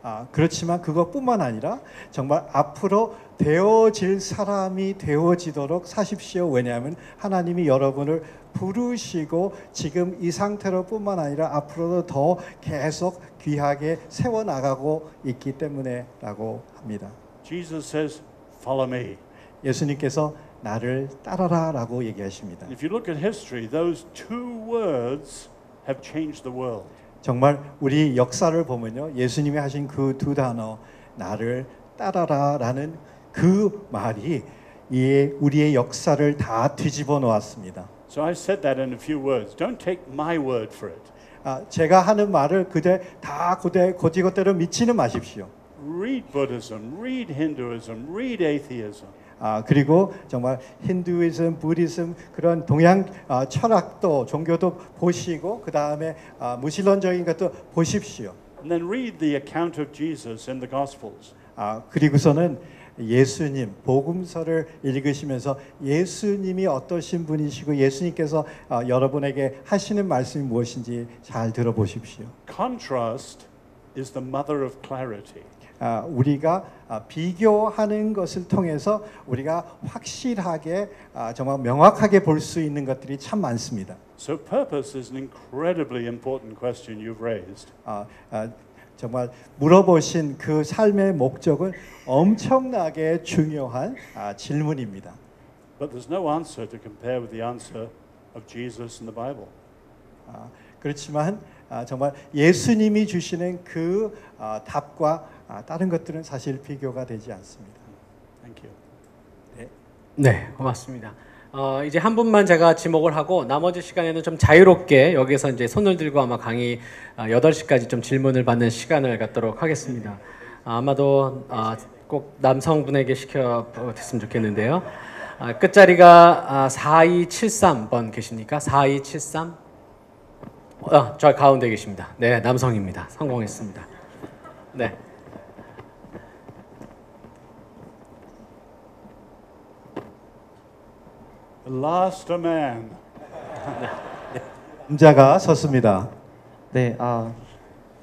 아, 그렇지만 그것뿐만 아니라 정말 앞으로 되어질 사람이 되어지도록 사십시오. 왜냐하면 하나님이 여러분을 부르시고 지금 이 상태로뿐만 아니라 앞으로도 더 계속 귀하게 세워 나가고 있기 때문에라고 합니다. Jesus says, Follow me. 예수님께서 나를 따라라라고 얘기하십니다. If you look at history, those two words have changed the world. 정말 우리 역사를 보면요. 예수님이 하신 그 두 단어 나를 따라라라는 그 말이 이 우리의 역사를 다 뒤집어 놓았습니다. So I said that in a few words. Don't take my word for it. 아, 제가 하는 말을 그대 다 그대 고지고대로 믿지는 마십시오. Read Buddhism, read Hinduism, read atheism. 아, 그리고 정말 힌두이즘, 부디즘 그런 동양 아, 철학도 종교도 보시고 그 다음에 아, 무신론적인 것도 보십시오. And then read the account of Jesus in the Gospels. 아, 그리고서는 예수님 복음서를 읽으시면서 예수님이 어떠신 분이시고 예수님께서 아, 여러분에게 하시는 말씀이 무엇인지 잘 들어보십시오. Contrast is the mother of clarity. 아, 우리가 아, 비교하는 것을 통해서 우리가 확실하게 아, 정말 명확하게 볼 수 있는 것들이 참 많습니다. So purpose is an incredibly important question you've raised. 정말 물어보신 그 삶의 목적은 엄청나게 중요한 아, 질문입니다. But there's no answer to compare with the answer of Jesus in the Bible. 아, 그렇지만 아, 정말 예수님이 주시는 그 아, 답과 아, 다른 것들은 사실 비교가 되지 않습니다. Thank you. 네, 고맙습니다. 어, 이제 한 분만 제가 지목을 하고 나머지 시간에는 좀 자유롭게 여기서 이제 손을 들고 아마 강의 아, 8시까지 좀 질문을 받는 시간을 갖도록 하겠습니다. 아, 아마도 아, 꼭 남성분에게 시켜 됐으면 좋겠는데요. 아, 끝자리가 아, 4273번 계십니까? 4273? 아, 저 가운데 계십니다. 네, 남성입니다. 성공했습니다. 네. Last man. 남자가 섰습니다. 네, 아,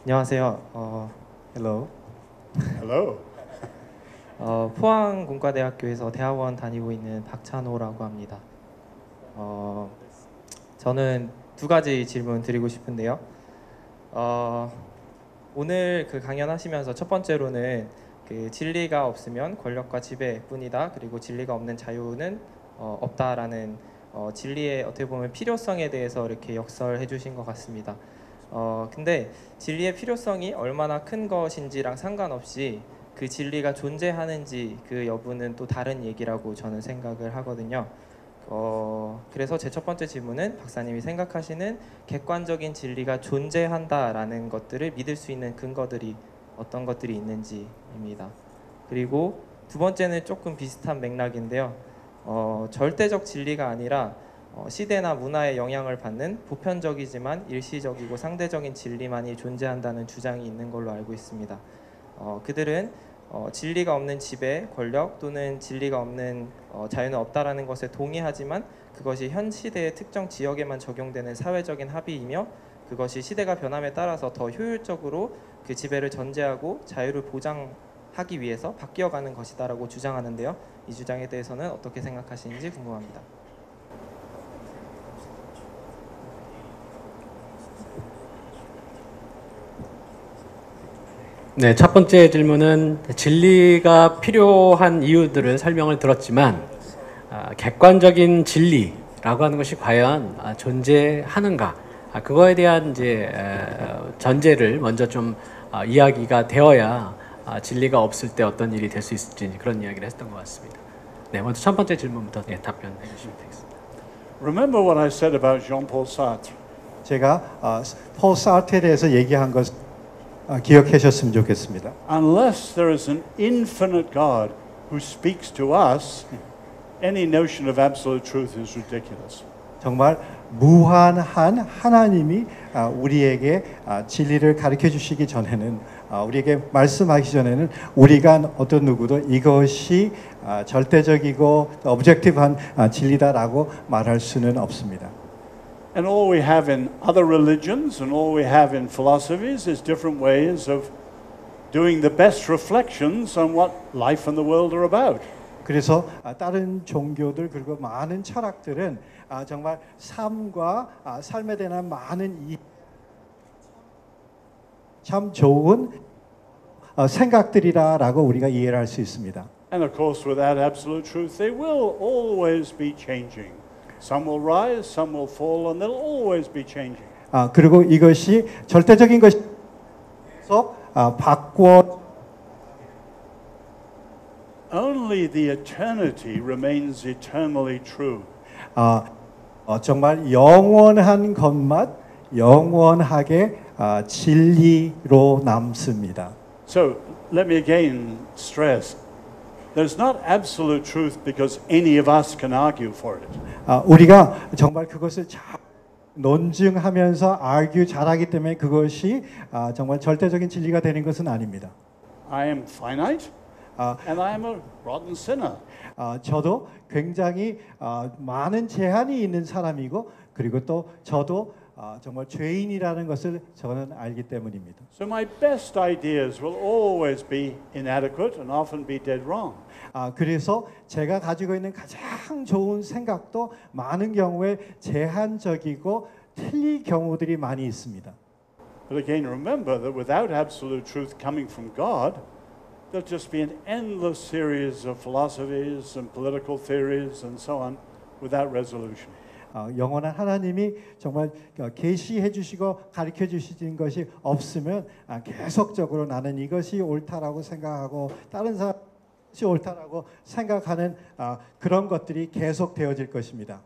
안녕하세요. 어, Hello. Hello. 어, 포항공과대학교에서 대학원 다니고 있는 박찬호라고 합니다. 어, 저는 두 가지 질문 드리고 싶은데요. 어, 오늘 그 강연하시면서 첫 번째로는 그 진리가 없으면 권력과 지배뿐이다. 그리고 진리가 없는 자유는 어, 없다라는 어, 진리의 어떻게 보면 필요성에 대해서 이렇게 역설해 주신 것 같습니다. 어, 근데 진리의 필요성이 얼마나 큰 것인지랑 상관없이 그 진리가 존재하는지 그 여부는 또 다른 얘기라고 저는 생각을 하거든요. 어, 그래서 제 첫 번째 질문은 박사님이 생각하시는 객관적인 진리가 존재한다라는 것들을 믿을 수 있는 근거들이 어떤 것들이 있는지입니다. 그리고 두 번째는 조금 비슷한 맥락인데요. 어, 절대적 진리가 아니라 어, 시대나 문화의 영향을 받는 보편적이지만 일시적이고 상대적인 진리만이 존재한다는 주장이 있는 걸로 알고 있습니다. 어, 그들은 어, 진리가 없는 지배, 권력 또는 진리가 없는 어, 자유는 없다라는 것에 동의하지만 그것이 현 시대의 특정 지역에만 적용되는 사회적인 합의이며 그것이 시대가 변함에 따라서 더 효율적으로 그 지배를 전제하고 자유를 보장 하기 위해서 바뀌어가는 것이다라고 주장하는데요. 이 주장에 대해서는 어떻게 생각하시는지 궁금합니다. 네, 첫 번째 질문은 진리가 필요한 이유들을 설명을 들었지만 아, 객관적인 진리라고 하는 것이 과연 아, 존재하는가? 아, 그거에 대한 이제 에, 전제를 먼저 좀 아, 이야기가 되어야 아, 진리가 없을 때 어떤 일이 될 수 있을지 그런 이야기를 했던 것 같습니다. 네, 먼저 첫 번째 질문부터 네, 답변해 주시면 되겠습니다. Remember what I said about Jean-Paul Sartre. 제가 아, 폴 사르트에 대해서 얘기한 것 아, 기억하셨으면 좋겠습니다. Unless there is an infinite God who speaks to us, any notion of absolute truth is ridiculous. 정말 무한한 하나님이 아, 우리에게 아, 진리를 가르쳐 주시기 전에는 아, 우리에게 말씀하기 전에는 우리가 어떤 누구도 이것이 아, 절대적이고 아, 진리다라고 말할 수는 없습니다. And all we have in other religions and all we have in philosophies is different ways of doing the best reflections on what life and the world are about. 그래서 아, 다른 종교들 그리고 많은 철학들은 아, 정말 삶과 아, 삶에 대한 많은 이 참 좋은 어, 생각들이라라고 우리가 이해를 할 수 있습니다. And of course, without absolute truth, they will always be changing. Some will rise, some will fall, and they'll always be changing. 아, 그리고 이것이 절대적인 것에서 아, 바꿔 Only the eternity remains eternally true. 아, 어, 정말 영원한 것만 영원하게 아, 진리로 남습니다. So let me again stress there's not absolute truth because any of us can argue for it. 아, 우리가 정말 그것을 잘 논증하면서 argue 잘하기 때문에 그것이 아, 정말 절대적인 진리가 되는 것은 아닙니다. I am finite 아, and I am a rotten sinner. 아, 저도 굉장히 아, 많은 제한이 있는 사람이고 그리고 또 저도 아, 정말 죄인이라는 것을 저는 알기 때문입니다. So my best ideas will always be inadequate and often be dead wrong. 아, 그래서 제가 가지고 있는 가장 좋은 생각도 많은 경우에 제한적이고 틀릴 경우들이 많이 있습니다. But again, remember that without absolute truth coming from God, there'll just be an endless series of philosophies and political theories and so on without resolution. 어, 영원한 하나님이 정말 어, 계시해 주시고 가르쳐 주시는 것이 없으면 아, 계속적으로 나는 이것이 옳다라고 생각하고 다른 사람이 옳다라고 생각하는 아, 그런 것들이 계속 되어질 것입니다.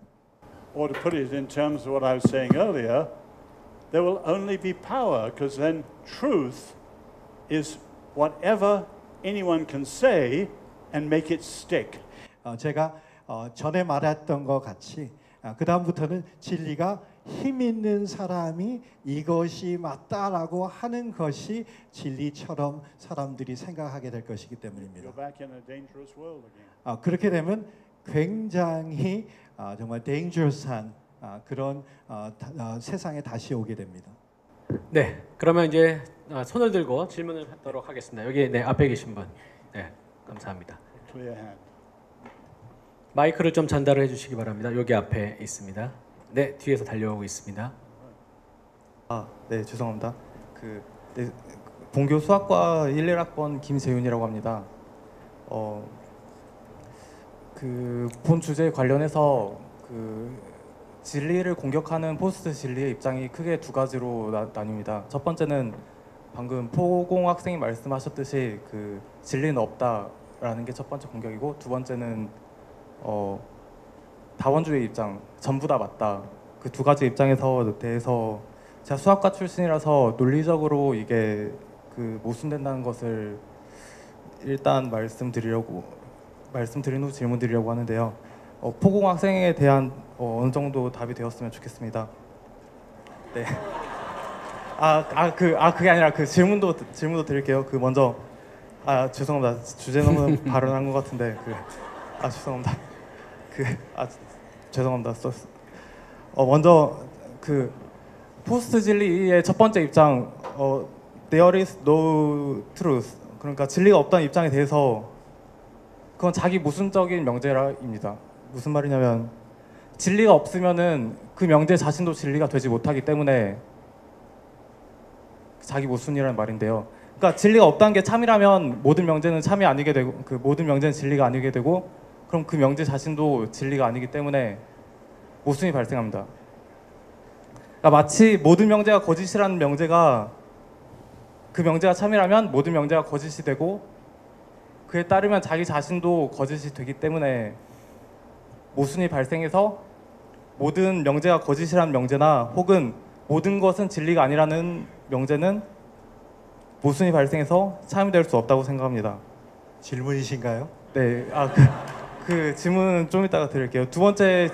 Or to put it in terms of what I was saying earlier, there will only be power because then truth is whatever anyone can say and make it stick. 어, 제가 어, 전에 말했던 것 같이 아, 그 다음부터는 진리가 힘 있는 사람이 이것이 맞다라고 하는 것이 진리처럼 사람들이 생각하게 될 것이기 때문입니다. You're back in a dangerous world again. 아, 그렇게 되면 굉장히 아, 정말 dangerous한 아, 그런 어, 다- 어, 세상에 다시 오게 됩니다. 네, 그러면 이제 아, 손을 들고 질문을 하도록 하겠습니다. 여기 네 앞에 계신 분, 네 감사합니다. 마이크를 좀 전달해 주시기 바랍니다. 여기 앞에 있습니다. 네, 뒤에서 달려오고 있습니다. 아, 네, 죄송합니다. 그 네, 본교 수학과 1, 1학번 김재윤이라고 합니다. 어, 그 본 주제에 관련해서 그 진리를 공격하는 포스트 진리의 입장이 크게 두 가지로 나, 나뉩니다. 첫 번째는 방금 포공 학생이 말씀하셨듯이 그 진리는 없다라는 게 첫 번째 공격이고 두 번째는 어, 다원주의 입장 전부 다 맞다. 그 두 가지 입장에서 대해서 제가 수학과 출신이라서 논리적으로 이게 그 모순된다는 것을 일단 말씀드리려고 말씀드린 후 질문드리려고 하는데요. 어, 포공 학생에 대한 어, 어느 정도 답이 되었으면 좋겠습니다. 네. 아, 아, 그, 아, 그게 아니라 그 질문도 질문도 드릴게요. 그 먼저 아 죄송합니다. 주제 너무 발언한 것 같은데 그, 아 죄송합니다. 그, 아 죄송합니다. 써- 어, 먼저 그 포스트 진리의 첫 번째 입장, 어, there is no truth. 그러니까 진리가 없다는 입장에 대해서 그건 자기 모순적인 명제라입니다. 무슨 말이냐면 진리가 없으면은 그 명제 자신도 진리가 되지 못하기 때문에 자기 모순이라는 말인데요. 그러니까 진리가 없다는 게 참이라면 모든 명제는 참이 아니게 되고 그 모든 명제는 진리가 아니게 되고 그럼 그 명제 자신도 진리가 아니기 때문에 모순이 발생합니다. 그러니까 마치 모든 명제가 거짓이라는 명제가 그 명제가 참이라면 모든 명제가 거짓이 되고 그에 따르면 자기 자신도 거짓이 되기 때문에 모순이 발생해서 모든 명제가 거짓이라는 명제나 혹은 모든 것은 진리가 아니라는 명제는 모순이 발생해서 참이 될 수 없다고 생각합니다. 질문이신가요? 네, 아, 그, 그 질문은 좀 이따가 드릴게요. 두 번째.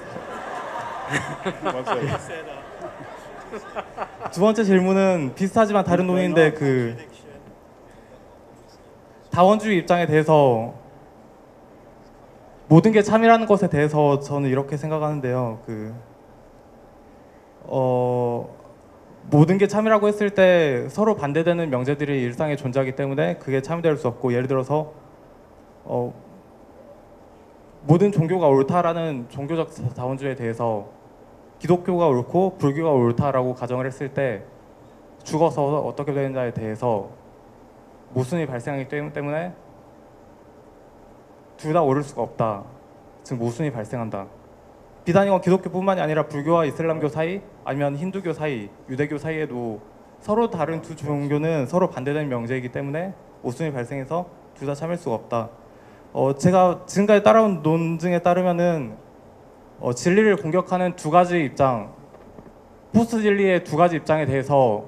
두 번째 질문은 비슷하지만 다른 논의인데 그 다원주의 입장에 대해서 모든 게 참이라는 것에 대해서 저는 이렇게 생각하는데요. 그 어, 모든 게 참이라고 했을 때 서로 반대되는 명제들이 일상에 존재하기 때문에 그게 참이 될 수 없고 예를 들어서 어, 모든 종교가 옳다라는 종교적 다원주의에 대해서 기독교가 옳고 불교가 옳다라고 가정을 했을 때 죽어서 어떻게 되는지에 대해서 모순이 발생하기 때- 때문에 둘 다 옳을 수가 없다. 즉 모순이 발생한다. 비단 이건 기독교뿐만이 아니라 불교와 이슬람교 사이 아니면 힌두교 사이, 유대교 사이에도 서로 다른 두 종교는 서로 반대되는 명제이기 때문에 모순이 발생해서 둘 다 참을 수가 없다. 어, 제가 지금까지 따라온 논증에 따르면은 어, 진리를 공격하는 두 가지 입장, 포스트 진리의 두 가지 입장에 대해서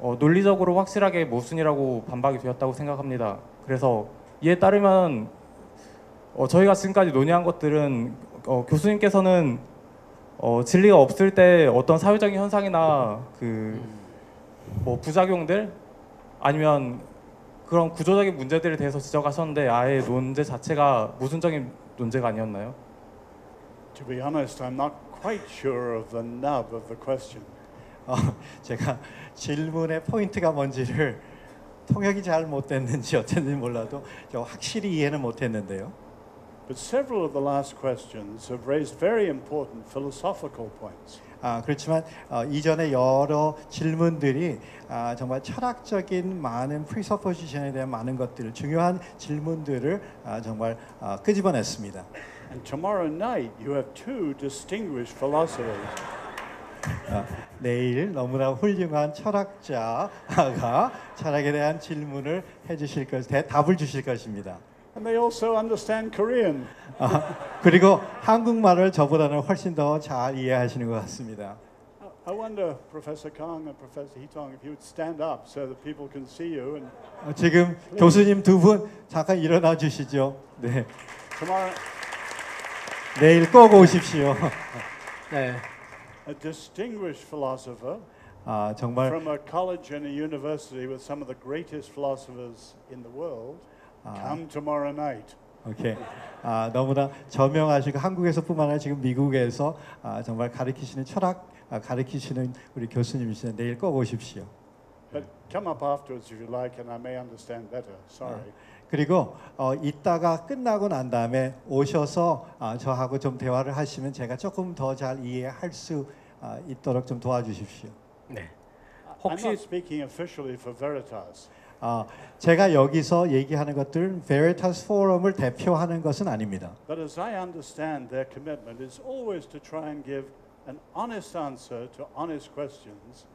어, 논리적으로 확실하게 모순이라고 반박이 되었다고 생각합니다. 그래서 이에 따르면 어, 저희가 지금까지 논의한 것들은 어, 교수님께서는 어, 진리가 없을 때 어떤 사회적인 현상이나 그 뭐 부작용들 아니면 그런 구조적인 문제들에 대해서 지적하셨는데 아예 논제 자체가 모순적인 논제가 아니었나요? To be honest, I'm not quite sure of the nub of the question. 어, 제가 질문의 포인트가 뭔지를 통역이 잘 못됐는지 어쨌는지 몰라도 저 확실히 이해는 못했는데요. But several of the last questions have raised very important philosophical points. 아, 그렇지만 어, 이전에 여러 질문들이 아, 정말 철학적인 많은 프리서포지션에 대한 많은 것들을 중요한 질문들을 아, 정말 아, 끄집어냈습니다. And tomorrow night, you have two distinguished philosophers. 아, 내일 너무나 훌륭한 철학자가 철학에 대한 질문을 해주실 것, 대, 답을 주실 것입니다. And they also understand Korean. 아, 그리고 한국말을 저보다는 훨씬 더 잘 이해하시는 것 같습니다. I wonder, Professor Kang and Professor Heetong, if you would stand up so that people can see you. And 어, 지금 교수님 두 분 잠깐 일어나 주시죠. 네, tomorrow, 내일 꼭 오십시오. 네. a distinguished philosopher 아, 정말 from a college and a university with some of the greatest philosophers in the world. Come tomorrow night. 오케이. 아, 너무나 저명하시고 한국에서뿐만 아니라 지금 미국에서 아, 정말 가르치시는 철학 아, 가르치시는 우리 교수님이시는 내일 꼭 오십시오. But come up afterwards if you like, and I may understand better. Sorry. 그리고 어, 이따가 끝나고 난 다음에 오셔서 아, 저하고 좀 대화를 하시면 제가 조금 더 잘 이해할 수 아, 있도록 좀 도와주십시오. 네. I'm 혹시 not speaking officially for Veritas. 아, 제가 여기서 얘기하는 것들은 Veritas 포럼을 대표하는 것은 아닙니다. But as I understand their commitment is always to try and give an honest answer to honest questions.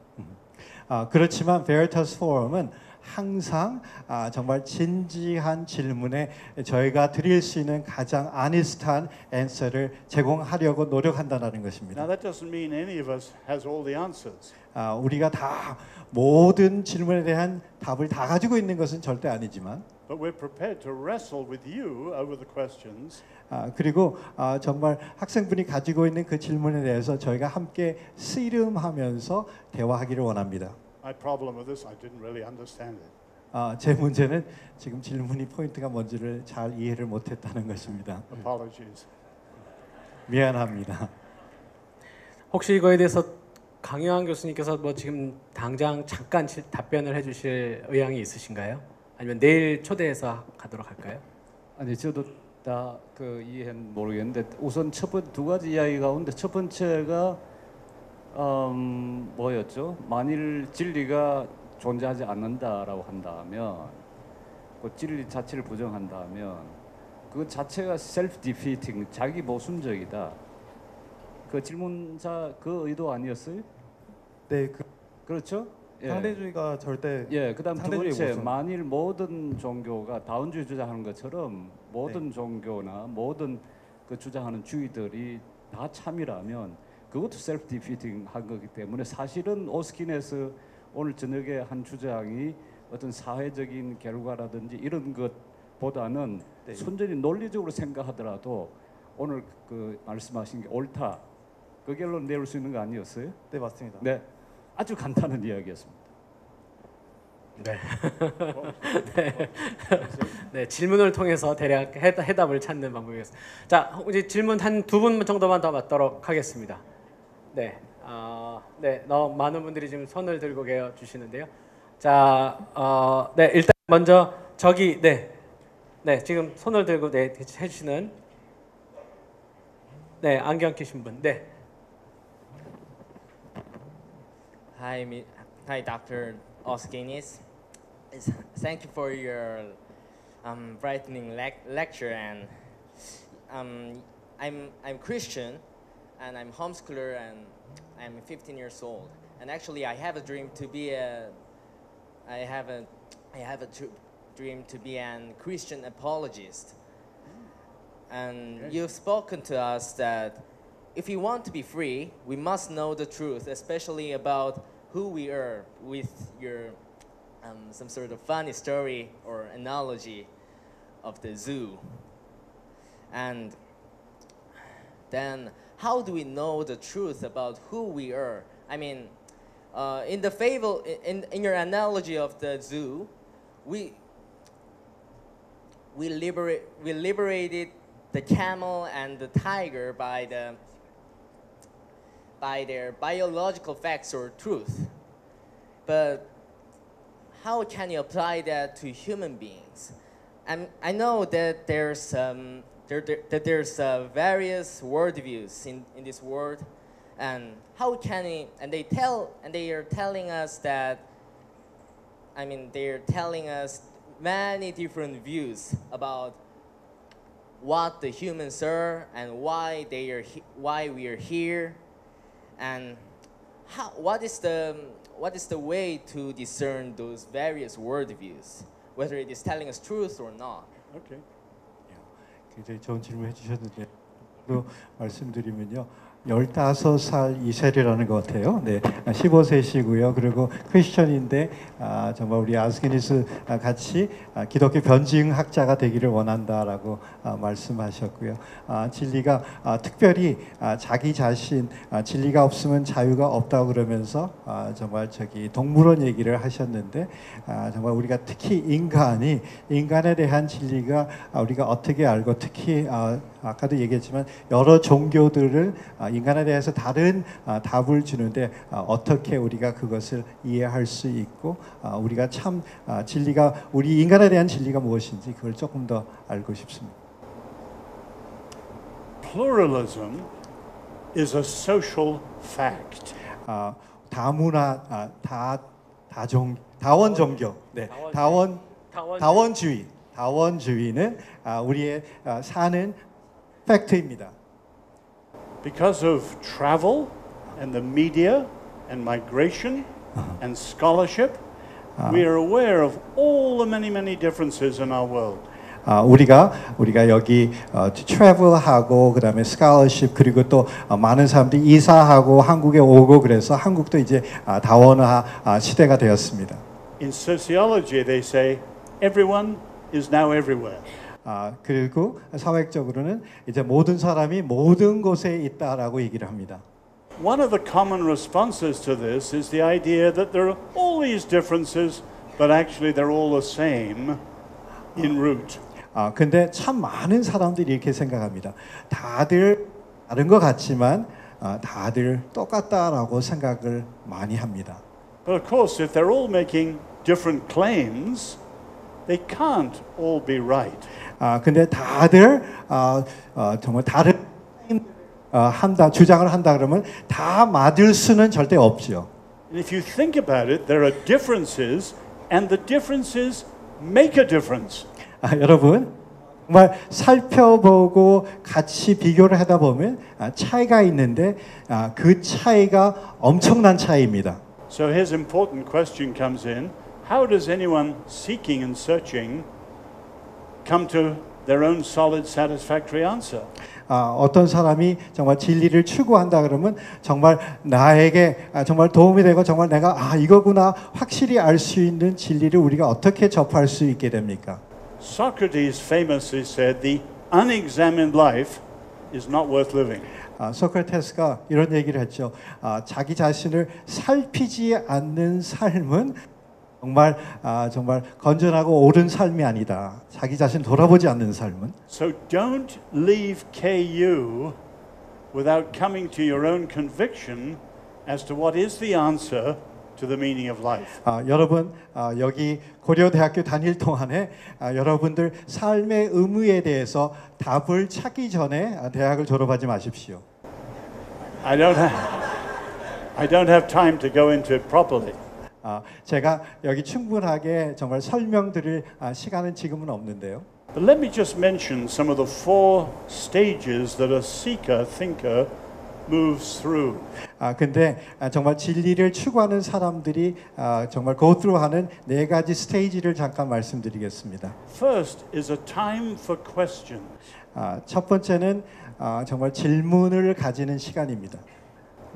아, 그렇지만 Veritas 포럼은 항상 아, 정말 진지한 질문에 저희가 드릴 수 있는 가장 아니스트한 앤서를 제공하려고 노력한다는 것입니다. Now that doesn't mean any of us has all the answers. 아, 우리가 다 모든 질문에 대한 답을 다 가지고 있는 것은 절대 아니지만 But we're prepared to wrestle with you over the questions 아, 그리고 아, 정말 학생분이 가지고 있는 그 질문에 대해서 저희가 함께 씨름하면서 대화하기를 원합니다. My problem with this, I didn't really understand it. 아, 제 문제는 지금 질문이 포인트가 뭔지를 잘 이해를 못했다는 것입니다. Apologies. 미안합니다. 혹시 이거에 대해서 강영환 교수님께서 뭐 지금 당장 잠깐 질- 답변을 해주실 의향이 있으신가요? 아니면 내일 초대해서 가도록 할까요? 아니 저도 다 그 이해는 모르겠는데 우선 첫번두 가지 이야기 가운데 첫 번째가 음, 뭐였죠? 만일 진리가 존재하지 않는다라고 한다면 그 진리 자체를 부정한다면 그 자체가 self defeating 자기 모순적이다. 그 질문자 그 의도 아니었어요? 네, 그 그렇죠? 예. 상대주의가 절대 예, 그다음 두 상대주의 번째 모순. 만일 모든 종교가 다원주의 주장하는 것처럼 모든 종교나 모든 그 주장하는 주의들이 다 참이라면 그것도 셀프 디피팅 한 거기 때문에 사실은 오스킨에서 오늘 저녁에 한 주장이 어떤 사회적인 결과라든지 이런 것 보다는 네. 순전히 논리적으로 생각하더라도 오늘 그 말씀하신 게 옳다. 그 결론 내올 수 있는 거 아니었어요? 네 맞습니다. 네, 아주 간단한 이야기였습니다. 네, 질문을 통해서 대략 해답, 해답을 찾는 방법이었습니다. 자, 이제 질문 한 두 분 정도만 더 받도록 하겠습니다. 네, 어, 네, 너무 많은 분들이 지금 손을 들고 계어 주시는데요. 자, 어, 네, 일단 먼저 저기, 네, 네, 지금 손을 들고 네 해 주시는 네 안경 끼신 분, 네, Hi, hi, Dr. Oskinis. Thank you for your um, brightening lec- lecture. And um, I'm I'm Christian, and I'm homeschooler, and I'm 15 years old. And actually, I have a dream to be a. I have a, I have a dream to be an Christian apologist. And you've spoken to us that if we want to be free, we must know the truth, especially about who we are, with your um, some sort of funny story or analogy of the zoo. And then, how do we know the truth about who we are? I mean, uh, in the fable, in, in your analogy of the zoo, we we liberate we liberated the camel and the tiger by the by their biological facts or truth. But how can you apply that to human beings? And I know that there's um, there, there, that there's uh, various worldviews in, in this world, and how can it, and they tell and they are telling us that I mean they're telling us many different views about what the humans are and why they are why we are here and how, what is the what is the way to discern those various worldviews whether it is telling us truth or not Okay. 굉장히 좋은 질문 해주셨는데 또 말씀드리면요. 15살 이세리라는 것 같아요. 네, 15세시고요. 그리고 크리스천인데 아, 정말 우리 아스케니스 아, 같이 아, 기독교 변증학자가 되기를 원한다라고 아, 말씀하셨고요. 아, 진리가 아, 특별히 아, 자기 자신 아, 진리가 없으면 자유가 없다고 그러면서 아, 정말 저기 동물원 얘기를 하셨는데 아, 정말 우리가 특히 인간이 인간에 대한 진리가 아, 우리가 어떻게 알고 특히 아, 아까도 얘기했지만 여러 종교들을 아, 인간에 대해서 다른 아, 답을 주는데 아, 어떻게 우리가 그것을 이해할 수 있고 아, 우리가 참 아, 진리가 우리 인간에 대한 진리가 무엇인지 그걸 조금 더 알고 싶습니다. Pluralism is a social fact. 아, 다문화 아, 다 다종 다원 종교 네 다원 다원 다원주의 다원주의는 아, 우리의 아, 사는 팩트입니다. Because of travel and the media and migration and scholarship, we are aware of all the many, many differences in our world. 아, 우리가 우리가 여기 어, 트래블하고 그다음에 스칼러십 그리고 또 어, 많은 사람들이 이사하고 한국에 오고 그래서 한국도 이제 아, 다원화 아, 시대가 되었습니다. In sociology, they say everyone is now everywhere. 아, 그리고 사회적으로는 이제 모든 사람이 모든 곳에 있다라고 얘기를 합니다. One of the common responses to this is the idea that there are all these differences, but actually they're all the same in root. 아, 근데 참 많은 사람들이 이렇게 생각합니다. 다들 다른 것 같지만 아, 다들 똑같다라고 생각을 많이 합니다. But of course, if they're all making different claims, they can't all be right. 아, 근데 다들 아, 어, 정말 다른 어, 한다 주장을 한다 그러면 다 맞을 수는 절대 없죠. If you think about it, there are differences, and the differences make a difference. 아, 여러분 정말 살펴보고 같이 비교를 하다 보면 아, 차이가 있는데 아, 그 차이가 엄청난 차이입니다. So an important question comes in. How does anyone seeking and searching come to their own solid, satisfactory answer? 아, 어떤 사람이 정말 진리를 추구한다 그러면 정말 나에게 아, 정말 도움이 되고 정말 내가 아 이거구나 확실히 알 수 있는 진리를 우리가 어떻게 접할 수 있게 됩니까? Socrates famously said, The unexamined life is not worth living. 아, 소크라테스가 이런 얘기를 했죠. 아, 자기 자신을 살피지 않는 삶은 정말 아, 정말 건전하고 옳은 삶이 아니다. 자기 자신 돌아보지 않는 삶은 So don't leave KU without coming to your own conviction as to what is the answer to the meaning of life. 아, 여러분 아, 여기 고려대학교 다닐 동안에 아, 여러분들 삶의 의무에 대해서 답을 찾기 전에 아, 대학을 졸업하지 마십시오. I don't have, I don't have time to go into it properly. 아, 제가 여기 충분하게 정말 설명드릴 아, 시간은 지금은 없는데요. But let me just mention some of the four stages that a seeker, thinker moves through. 아 근데 아, 정말 진리를 추구하는 사람들이 아, 정말 go through하는 네 가지 스테이지를 잠깐 말씀드리겠습니다. First is a time for questions. 아, 첫 번째는 아, 정말 질문을 가지는 시간입니다.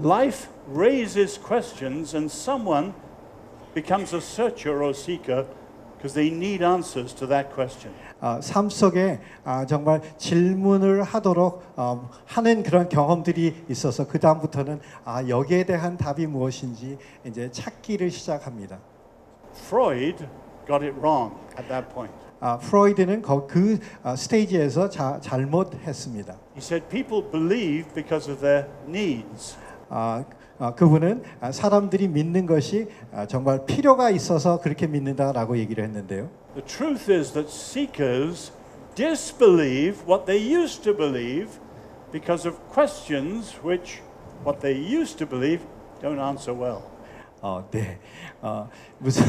Life raises questions, and someone becomes a searcher or seeker because they need answers to that question. 아, 삶 속에 아, 정말 질문을 하도록 어, 하는 그런 경험들이 있어서 그 다음부터는 아, 여기에 대한 답이 무엇인지 이제 찾기를 시작합니다. Freud got it wrong at that point. 아, 프로이드는 거, 그 아, 스테이지에서 자, 잘못했습니다. He said people believe because of their needs. 아, 아, 그분은 아, 사람들이 믿는 것이 아, 정말 필요가 있어서 그렇게 믿는다라고 얘기를 했는데요. The truth is that seekers disbelieve what they used to believe because of questions which what they used to believe don't answer well. 어, 네. 어, 무슨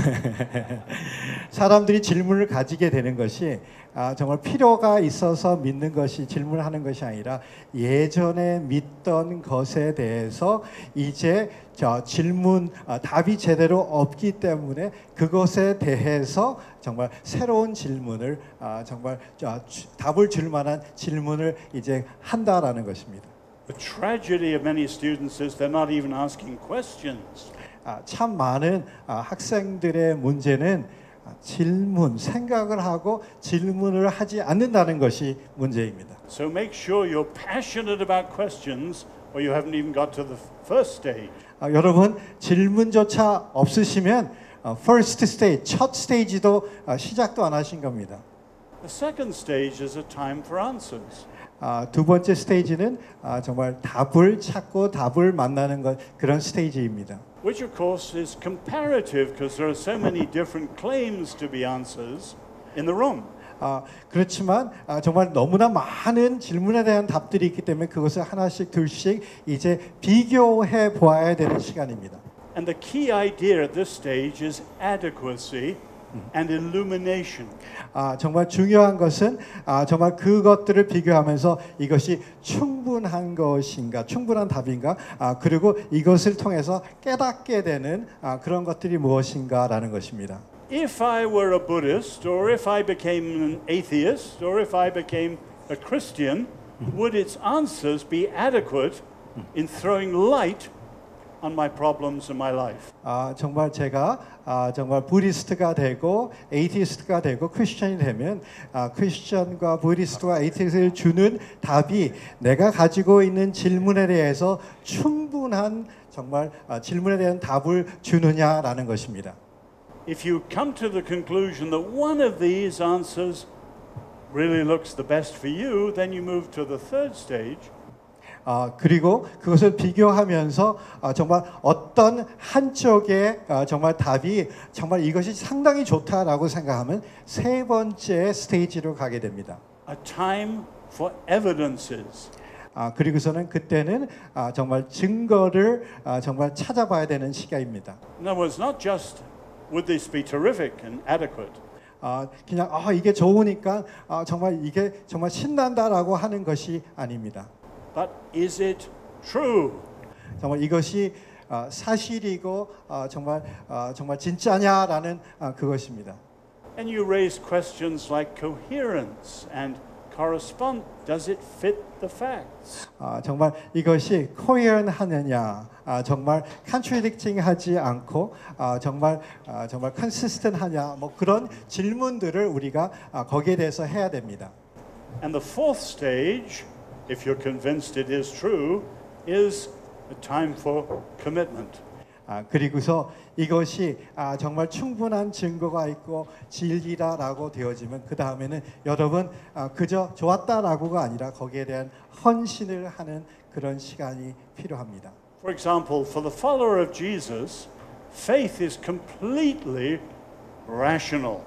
사람들이 질문을 가지게 되는 것이 아, 정말 필요가 있어서 믿는 것이 질문하는 것이 아니라 예전에 믿던 것에 대해서 이제 저 질문 아, 답이 제대로 없기 때문에 그것에 대해서 정말 새로운 질문을 아, 정말 저, 주- 답을 줄 만한 질문을 이제 한다라는 것입니다. The tragedy of many students is they're not even asking questions. 아, 참 많은 아, 학생들의 문제는 아, 질문, 생각을 하고 질문을 하지 않는다는 것이 문제입니다. So make sure you're passionate about questions or you haven't even got to the first stage. 아, 여러분 질문조차 없으시면 아, first stage, 첫 스테이지도 아, 시작도 안 하신 겁니다. The second stage is a time for answers. 아, 두 번째 스테이지는 아, 정말 답을 찾고 답을 만나는 것 그런 스테이지입니다. which of course is comparative because there are so many different claims to be answers in the room. 아, 그렇지만 아, 정말 너무나 많은 질문에 대한 답들이 있기 때문에 그것을 하나씩 둘씩 이제 비교해 보아야 되는 시간입니다. And the key idea at this stage is adequacy and illumination. 아, 정말 중요한 것은 아, 정말 그것들을 비교하면서 이것이 충분한 것인가, 충분한 답인가, 아, 그리고 이것을 통해서 깨닫게 되는 아, 그런 것들이 무엇인가라는 것입니다. If I were a Buddhist, or if I became an atheist, or if I became a Christian, would its answers be adequate in throwing light on my problems and my life? 아, 정말 제가 아, 정말 Buddhist가 되고 atheist가 되고 크리스천이 되면 아, 크리스천과 Buddhist와 atheist를 주는 답이 내가 가지고 있는 질문에 대해서 충분한 정말 아, 질문에 대한 답을 주느냐라는 것입니다. If you come to the conclusion that one of these answers really looks the best for you, then you move to the third stage. 아, 그리고 그것을 비교하면서 아, 정말 어떤 한쪽의 아, 정말 답이 정말 이것이 상당히 좋다라고 생각하면 세 번째 스테이지로 가게 됩니다. A time for evidences. 아, 그리고서는 그때는 아, 정말 증거를 아, 정말 찾아봐야 되는. In other words, not just would this be terrific and adequate, 아, 그냥 아, 이게 좋으니까 아, 정말 이게 정말 신난다라고 하는 것이 아닙니다. But is it true? 정말 이것이 아, 사실이고 아, 정말 아, 정말 진짜냐라는 아, 그것입니다. And you raise questions like coherence and correspond. Does it fit the facts? 아, 정말 이것이 코herent하느냐 아, 정말 컨트라딕팅하지 않고 아, 정말 아, 정말 컨시스턴하냐 뭐 그런 질문들을 우리가 아, 거기에 대해서 해야 됩니다. And the fourth stage, if you're convinced it is true, is a time for commitment. 아, 그리고서 이것이 아, 정말 충분한 증거가 있고 진리다라고 되어지면 그 다음에는 여러분 아, 그저 좋았다라고가 아니라 거기에 대한 헌신을 하는 그런 시간이 필요합니다. For example, for the follower of Jesus, faith is completely rational.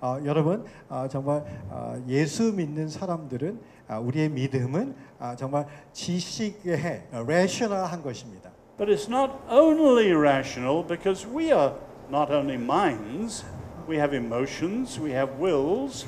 어, 여러분 어, 정말 어, 예수 믿는 사람들은 아, 우리의 믿음은 아, 정말 지식에 레셔널한 것입니다. But it's not only rational because we are not only minds, we have emotions, we have wills,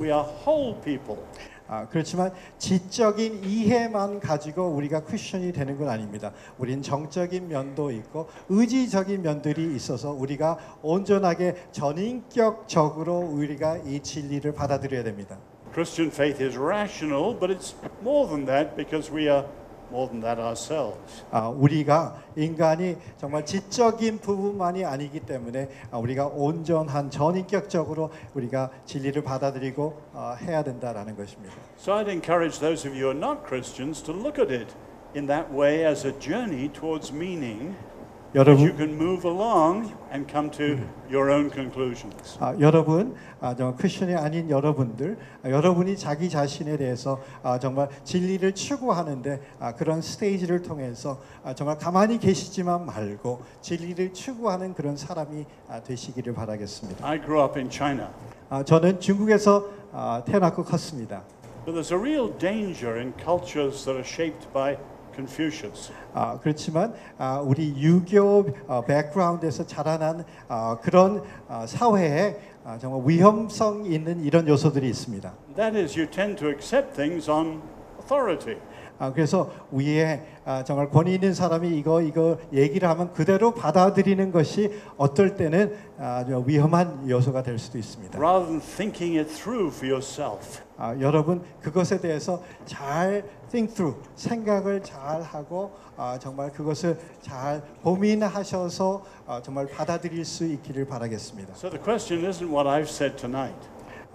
we are whole people. 아, 그렇지만 지적인 이해만 가지고 우리가 크리스천이 되는 건 아닙니다. 우린 정적인 면도 있고 의지적인 면들이 있어서 우리가 온전하게 전인격적으로 우리가 이 진리를 받아들여야 됩니다. Christian faith is rational, but it's more than that because we are more than that ourselves. 아, 우리가 인간이 정말 지적인 부분만이 아니기 때문에 아, 우리가 온전한 전인격적으로 우리가 진리를 받아들이고 어, 해야 된다라는 것입니다. So I'd encourage those of you who are not Christians to look at it in that way as a journey towards meaning that you 여러분, can move along and come to your own conclusions. 아, 여러분, 아, 정말 크리스천이 아닌 여러분들, 아, 여러분이 자기 자신에 대해서 아, 정말 진리를 추구하는데 아, 그런 스테이지를 통해서 아, 정말 가만히 계시지만 말고 진리를 추구하는 그런 사람이 아, 되시기를 바라겠습니다. I grew up in China, 아, 저는 중국에서 아, 태어났고 컸습니다. but there's a real danger in cultures that are shaped by Confucius. 아, 그렇지만 아, 우리 유교 어, 백그라운드에서 자라난 아, 그런 아, 사회에 아, 정말 위험성 있는 이런 요소들이 있습니다. That is, you tend to accept things on authority. 아, 그래서 위에 아, 정말 권위 있는 사람이 이거 이거 얘기를 하면 그대로 받아들이는 것이 어떨 때는 아주 위험한 요소가 될 수도 있습니다. rather than thinking it through for yourself. 아, 여러분 그것에 대해서 잘 think through 생각을 잘 하고 아, 정말 그것을 잘 고민하셔서 아, 정말 받아들일 수 있기를 바라겠습니다. So the question isn't what I've said tonight.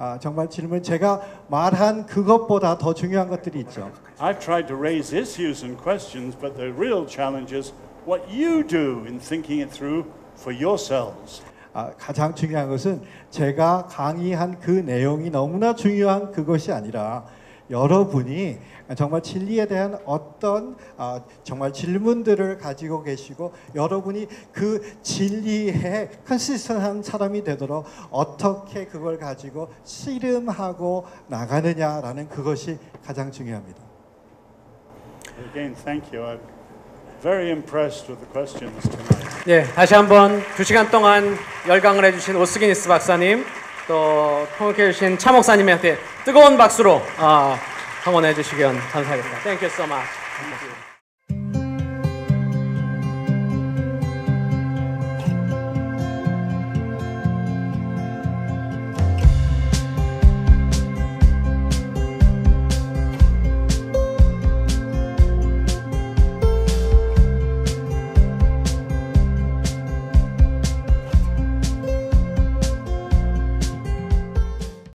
아, 정말 질문 제가 말한 그것보다 더 중요한 것들이 있죠. I've tried to raise issues and questions, but the real challenge is what you do in thinking it through for yourselves. 아, 가장 중요한 것은 제가 강의한 그 내용이 너무나 중요한 그것이 아니라 여러분이 정말 진리에 대한 어떤 아, 정말 질문들을 가지고 계시고 여러분이 그 진리에 컨시스턴한 사람이 되도록 어떻게 그걸 가지고 씨름하고 나가느냐라는 그것이 가장 중요합니다. Again, thank you. I'm very impressed with the questions tonight. 예, 다시 한번 두 시간 동안 열강을 해주신 오스기니스 박사님 또 통역해 주신 차 목사님한테 뜨거운 박수로 아, 응원해 주시면 감사하겠습니다. Thank you so much.